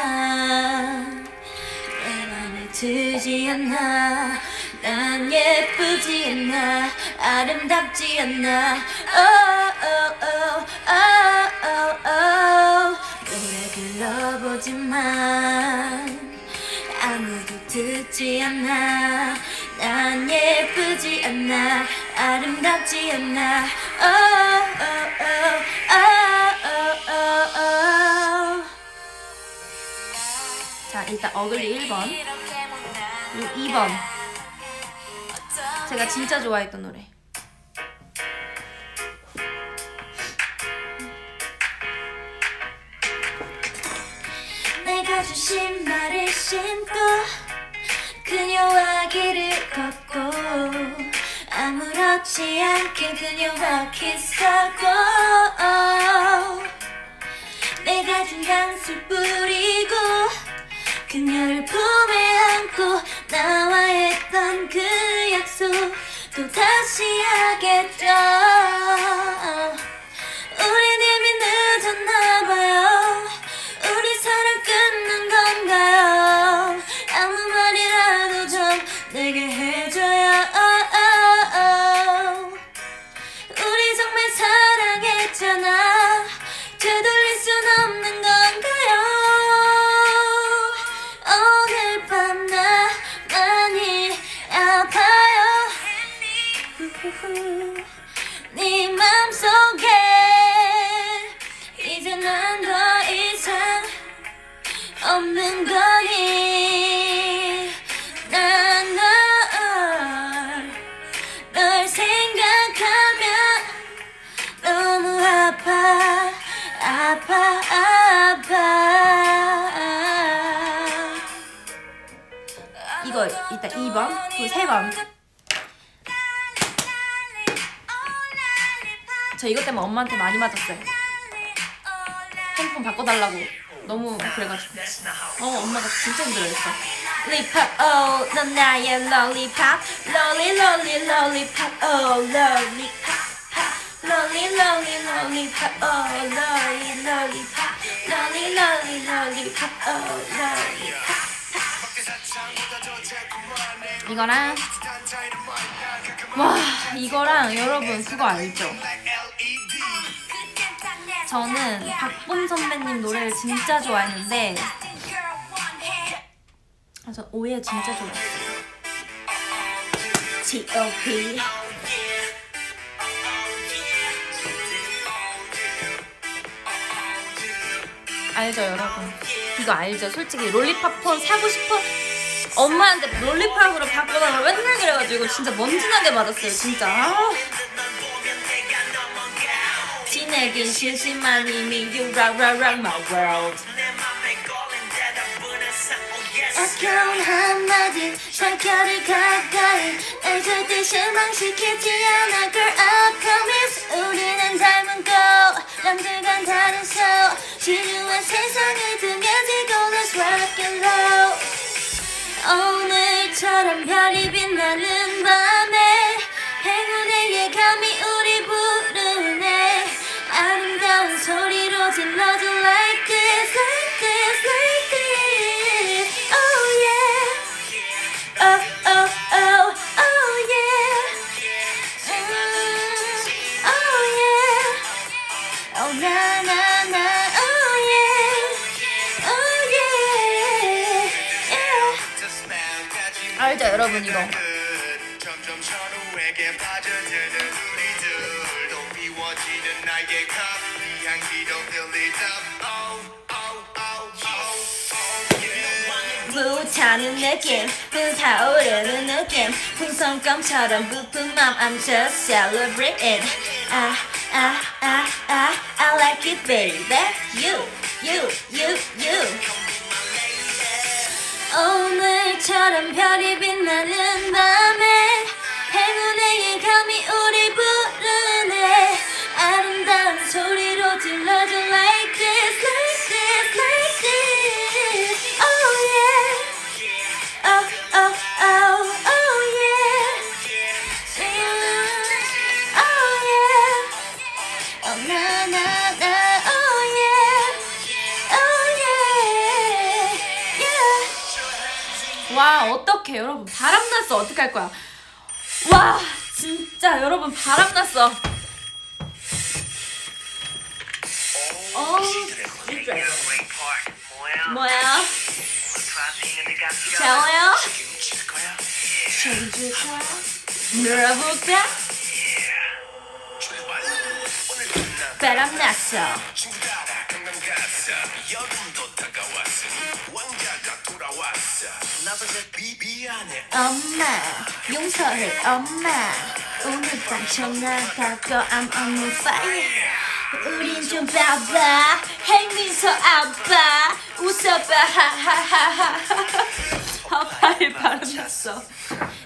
내 맘에 들지 않아. 난 예쁘지 않아. 아름답지 않아. Oh, oh, oh, oh, oh, oh. 노래 불러보지만 아무도 듣지 않아. 난 예쁘지 않아 아름답지 않아. oh, oh, oh. 자 일단 어글리 1번. 그리고 2번. 제가 진짜 좋아했던 노래 준 신발을 신고 그녀와 길을 걷고 아무렇지 않게 그녀와 키스하고 내가 준 향수를 뿌리고 그녀를 품에 안고 나와 했던 그 약속 또 다시 하겠죠 일단 2번 그리고 3번 저 이것 때문에 엄마한테 많이 맞았어요. 핸드폰 바꿔달라고. 너무 그래가지고. 어 엄마가 진짜 힘들어했어. Lollipop oh 넌 나의 lollipop lolli lolli lollipop oh lollipop lolli lolli lollipop oh lolli lollipop lolli lolli lollipop oh lollipop 이거랑 와 이거랑 여러분 그거 알죠? 저는 박봄 선배님 노래를 진짜 좋아했는데 아, 저 오해 진짜 좋아했어요. T.O.P. 알죠 여러분? 이거 알죠? 솔직히 롤리팝폰 사고 싶어 엄마한테 롤리팝으로 바꿔달라고 맨날 그래가지고 진짜 먼지나게 맞았어요 진짜. 아. 티내긴 싫지만 이미 you rock rock rock my world. 아껴온 한마디 살결을 가까이. 날 절대 실망시키지 않아 Girl I promise. 우리는 닮은 거 남들과는 다른 show 지루한 세상을 등에 지고 Let's rock and roll 오늘처럼 별이 빛나는 밤에 행운의 예감이 우리 부르네. 아름다운 소리로 질러줘 oh, oh, oh, yeah. 불타는 느낌 불타오르는 느낌 풍선껌처럼 부푼 맘 I'm just celebrating Ah, ah, ah, ah I like it baby You, you, you, you 오늘처럼 별이 빛나는 밤에 행운의 예감이 우리 부르네 아름다운 소리로 질러줘 like this like this like this oh yeah oh oh oh oh yeah Mm, oh yeah oh na na 어떡해 여러분. 바람났어. 어떡할 거야? 와 진짜 여러분 바람났어. 어 뭐야? 좋아요? 해줄까 물어볼까? 바람났어 엄마 용서해 엄마. 오늘 밤 전화갈 거 I'm on fire. 우린 좀 봐봐. 행민서 아빠 웃어봐. 하하하하. 아파이 바람 났어.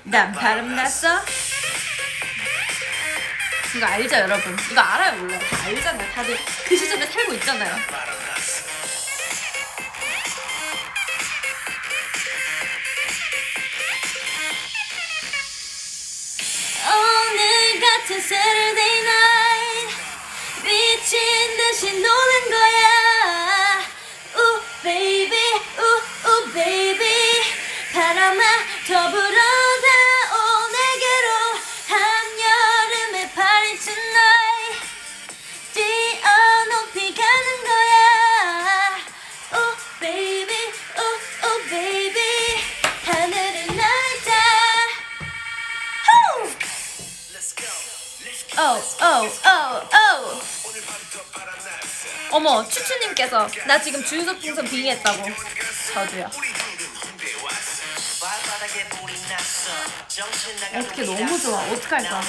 난 바람 났어? 이거 알죠 여러분? 이거 알아요 몰라요 다 알잖아요. 다들 그 시절에 살고 있잖아요 같은 Saturday night 미친 듯이 노는 거야 우 baby 우우 baby 바람아 더 불어 어머 추추님께서 나 지금 주유소 풍선 빙의했다고. 저도요 어떻게 너무 좋아. 어떡할까?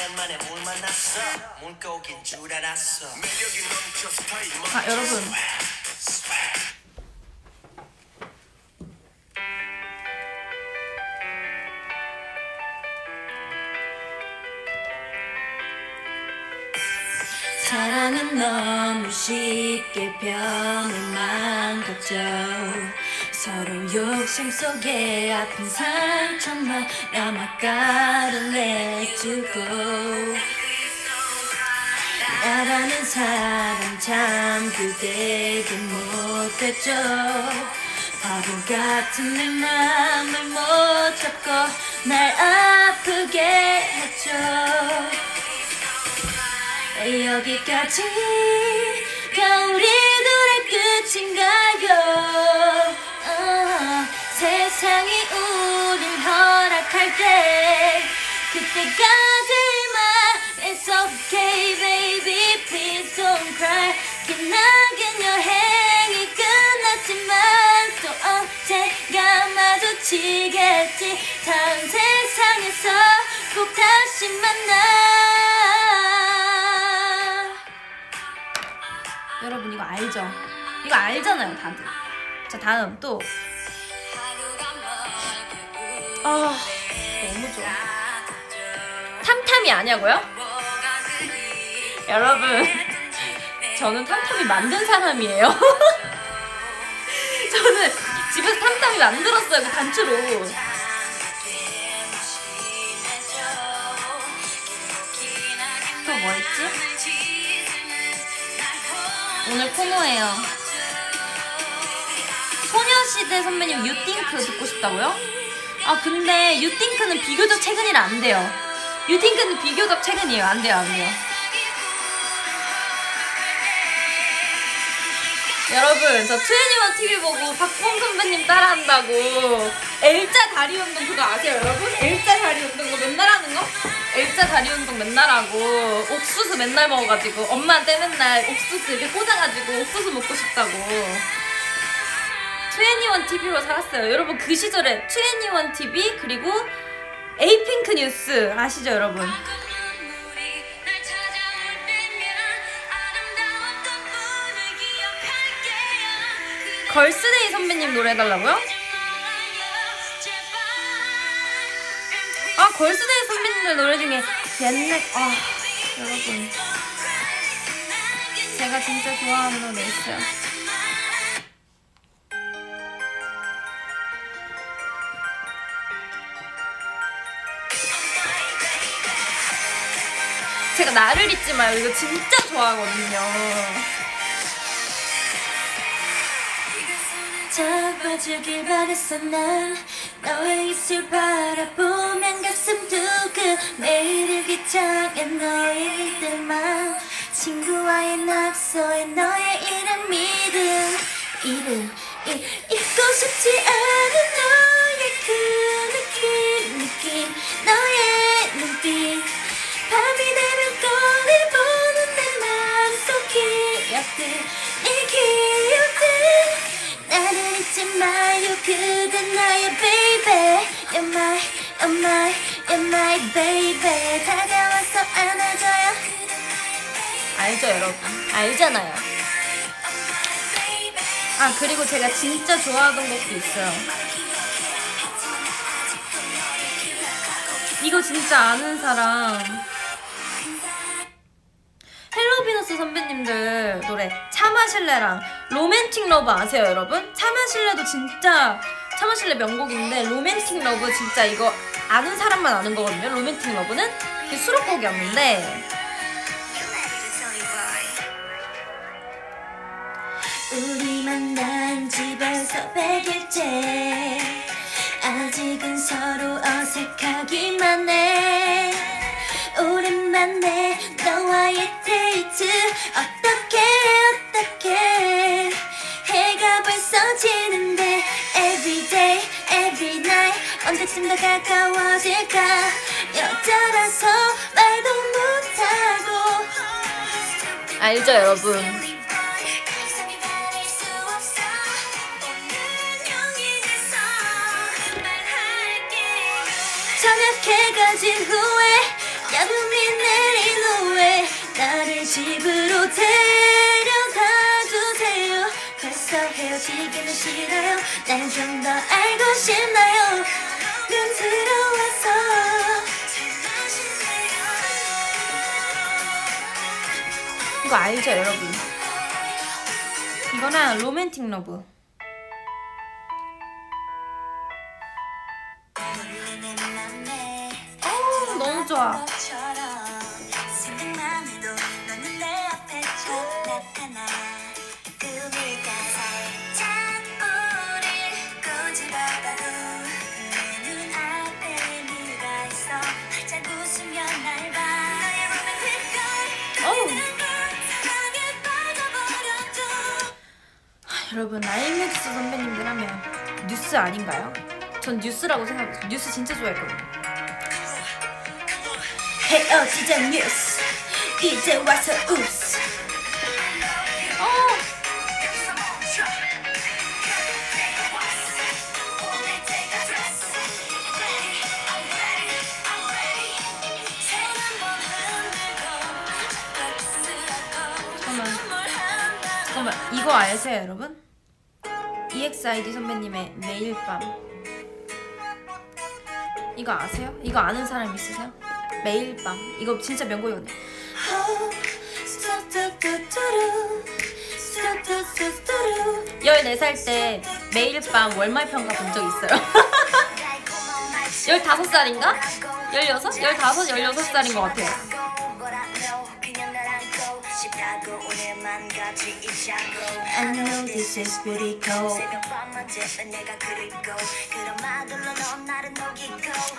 아 여러분 사랑은 너무 쉽게 변을 망가져 서로 욕심 속에 아픈 상처만 남아 가려내주고. 나라는 사람 참 그대에게 못했죠. 바보 같은 내 맘을 못 잡고 날 아프게 했죠 여기까지가 우리 둘의 끝인가요? 어, 세상이 우릴 허락할 때 그때까지만 It's okay baby please don't cry. 기나긴 여행이 끝났지만 또 언젠가 마주치겠지. 다음 세상에서 꼭 다시 만나 여러분 이거 알죠? 이거 알잖아요 다들 자 다음 또 아, 너무 좋아. 탐탐이 아냐고요? 여러분, 저는 탐탐이 만든 사람이에요. 저는 집에서 탐탐이 만들었어요, 그 단추로. 또뭐 있지? 오늘 코너예요. 소녀시대 선배님 유띵크 듣고 싶다고요? 아 근데 유띵크는 비교적 최근이라 안 돼요. 유띵크는 비교적 최근이에요. 안 돼요, 안 돼요. 여러분, 저 트웬티원 TV 보고 박봉 선배님 따라한다고 L자 다리 운동 그거 아세요, 여러분? L자 다리 운동 그거 맨날 하는 거? L자 다리 운동 맨날 하고 옥수수 맨날 먹어가지고 엄마한테 맨날 옥수수 이렇게 꽂아가지고 옥수수 먹고 싶다고. 트웬티원 TV로 살았어요. 여러분 그 시절에 트웬티원 TV 그리고 에이핑크 뉴스 아시죠, 여러분? 걸스데이 선배님 노래 해달라고요? 아 걸스데이 선배님들 노래 중에 옛날 아 여러분 제가 진짜 좋아하는 노래 있어요. 제가 나를 잊지 마요. 이거 진짜 좋아하거든요. 잡아주길 바랬어 난 너의 입술 바라보면 가슴 두근. 매일 일기장에 너의 일들만. 친구와의 낙서에 너의 이름 이름 이름 이, 잊고 싶지 않은 너의 그 느낌 느낌. 너의 눈빛. 밤이 되면 꺼내 보는 내네 기억들 잊지 마요. 그대 나의 baby. You're my, you're my, you're my baby. 다가와서 안아줘요. 알죠 여러분? 알잖아요. 아 그리고 제가 진짜 좋아하던 것도 있어요. 이거 진짜 아는 사람. 헬로비너스 선배님들 노래 차 마실래랑 Romantic Love 아세요 여러분? 차 마실래도 진짜 차 마실래 명곡인데 Romantic Love 진짜 이거 아는 사람만 아는 거거든요 Romantic Love는. 수록곡이었는데. 우리 만난 지 벌써 100일째. 아직은 서로 어색하기만 해. 오랜만에 너와의 데이트. 어떻게 어떻게 해가 벌써 지는데 Everyday every night 언제쯤 더 가까워질까? 여자라서 말도 못하고. 알죠 여러분? 저녁해 가진 후에 야금이 내린 후에 나를 집으로 주세요 벌써 헤어지기는 싫어요? 날 좀 더 알고 싶나요? 눈 들어와서 이거 알죠 여러분? 이거는 Romantic Love 여러분 라임엑스 선배님들 하면 뉴스 아닌가요? 전 뉴스라고 생각해요. 뉴스 진짜 좋아했거든요. 헤어지자 뉴스 이제 와서 oops 어. 잠깐만 잠깐만 이거 아세요 여러분? EXID 선배님의 매일 밤 이거 아세요? 이거 아는 사람 있으세요? 매일 밤 이거 진짜 명곡이거든요 14살 때 매일 밤 월말평가 본 적 있어요 15살인가? 16? 15? 16살인 것 같아요 I know this is pretty cold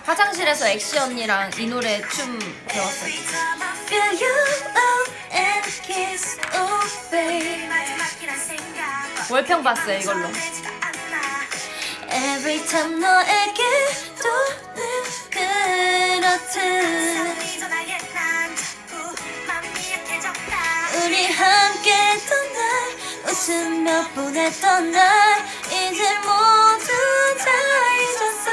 화장실에서 엑시 언니랑 이 노래 춤 배웠어요 oh 월평 봤어요 이걸로 Every time 너에게 또는 그렇듯 웃으며 보냈던 날 이제 모두 다 잊었어.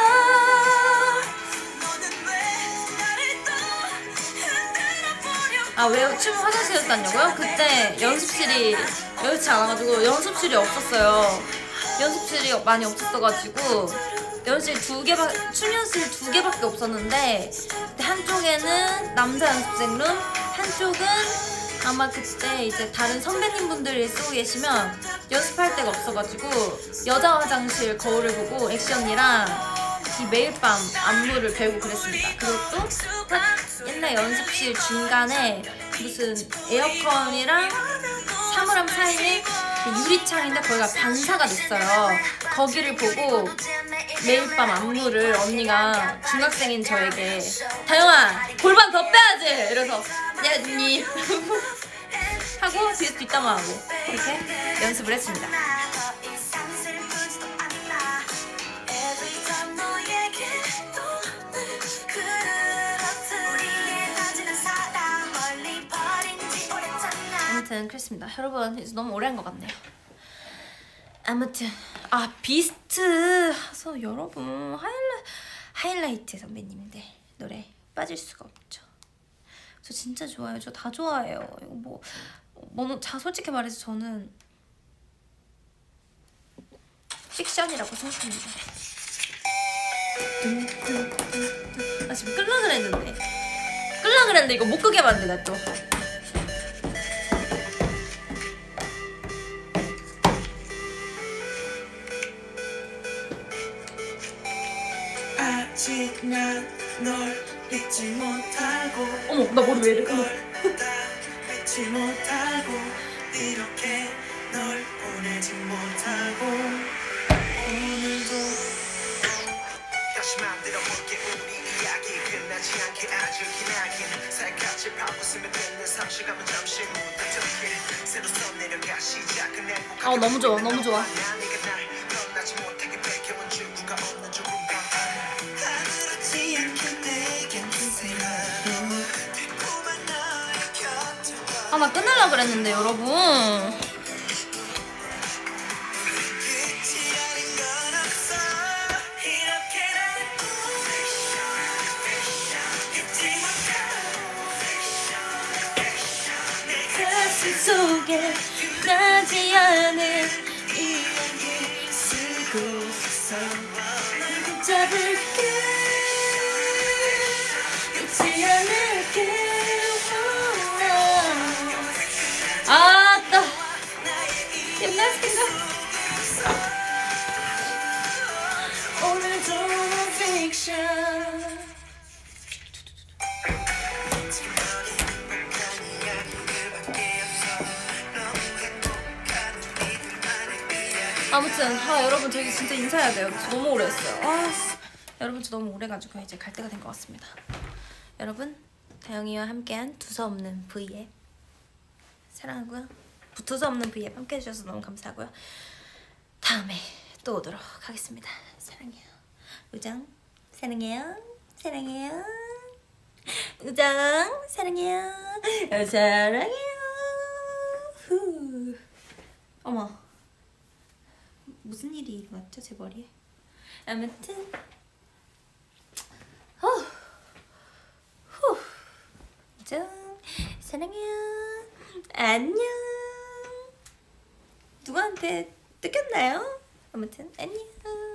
아왜춤 화장실에서 다냐고요? 그때 연습실이 여의치 않아가지고 연습실이 없었어요. 연습실이 많이 없었어가지고 연습실 두 개밖 춤 연습실 두 개밖에 없었는데 한쪽에는 남자 연습생 룸 한쪽은 아마 그때 이제 다른 선배님 분들이 쓰고 계시면 연습할 데가 없어가지고 여자 화장실 거울을 보고 언니랑 이 매일 밤 안무를 배우고 그랬습니다. 그리고 또 한- 옛날 연습실 중간에 무슨 에어컨이랑 사물함 사이에 그 유리창인데 거기가 반사가 됐어요. 거기를 보고 매일 밤 안무를 언니가 중학생인 저에게 다영아 골반 더 빼야지 이래서 네 언니 하고 뒤에서 뒷담화하고 이렇게 연습을 했습니다. 아무튼 그렇습니다. 여러분 이제 너무 오래 한 것 같네요. 아무튼 아 비스트 서 여러분 하이라 하이라이트 선배님들 노래 빠질 수가 없죠. 저 진짜 좋아요. 저 다 좋아해요. 이거 뭐 뭐는 자 솔직히 말해서 저는 픽션이라고 생각합니다. 아 지금 끌라 그랬는데 끌라 그랬는데 이거 못 끄게 만드네 나 또. 어머 나 머리 왜 이래? 잊지 못하고 이렇게 널 보내지 못하고 오늘도 다시 맘대로 볼게. 우리 이야기 끝나지 않게 아주 기나긴 살갗을 파고스며 듣는 상실감은 잠시 묻어두게. 새로 써내려가 시작은 행복하게 어, 너무 좋아, 너무 좋아. 난 네가 날 떠나지 못하게 뺏겨온 줄구가 없는 아나 끝내려 그랬는데 여러분. 아무튼 아 여러분 저희 진짜 인사해야 돼요. 저 너무 오래 했어요. 아 여러분 저 너무 오래 가지고 이제 갈 때가 된 것 같습니다. 여러분 다영이와 함께한 두서없는 V앱 사랑하고요. 두서없는 V앱 함께 해주셔서 너무 감사하고요. 다음에 또 오도록 하겠습니다. 사랑해요. 우정 사랑해요. 사랑해요. 우정 사랑해요. 사랑해요. 후. 어머 무슨 일이 일어났죠 제 머리에? 아무튼 어. 후. 우정 사랑해요. 안녕. 누구한테 뜯겼나요? 아무튼 안녕.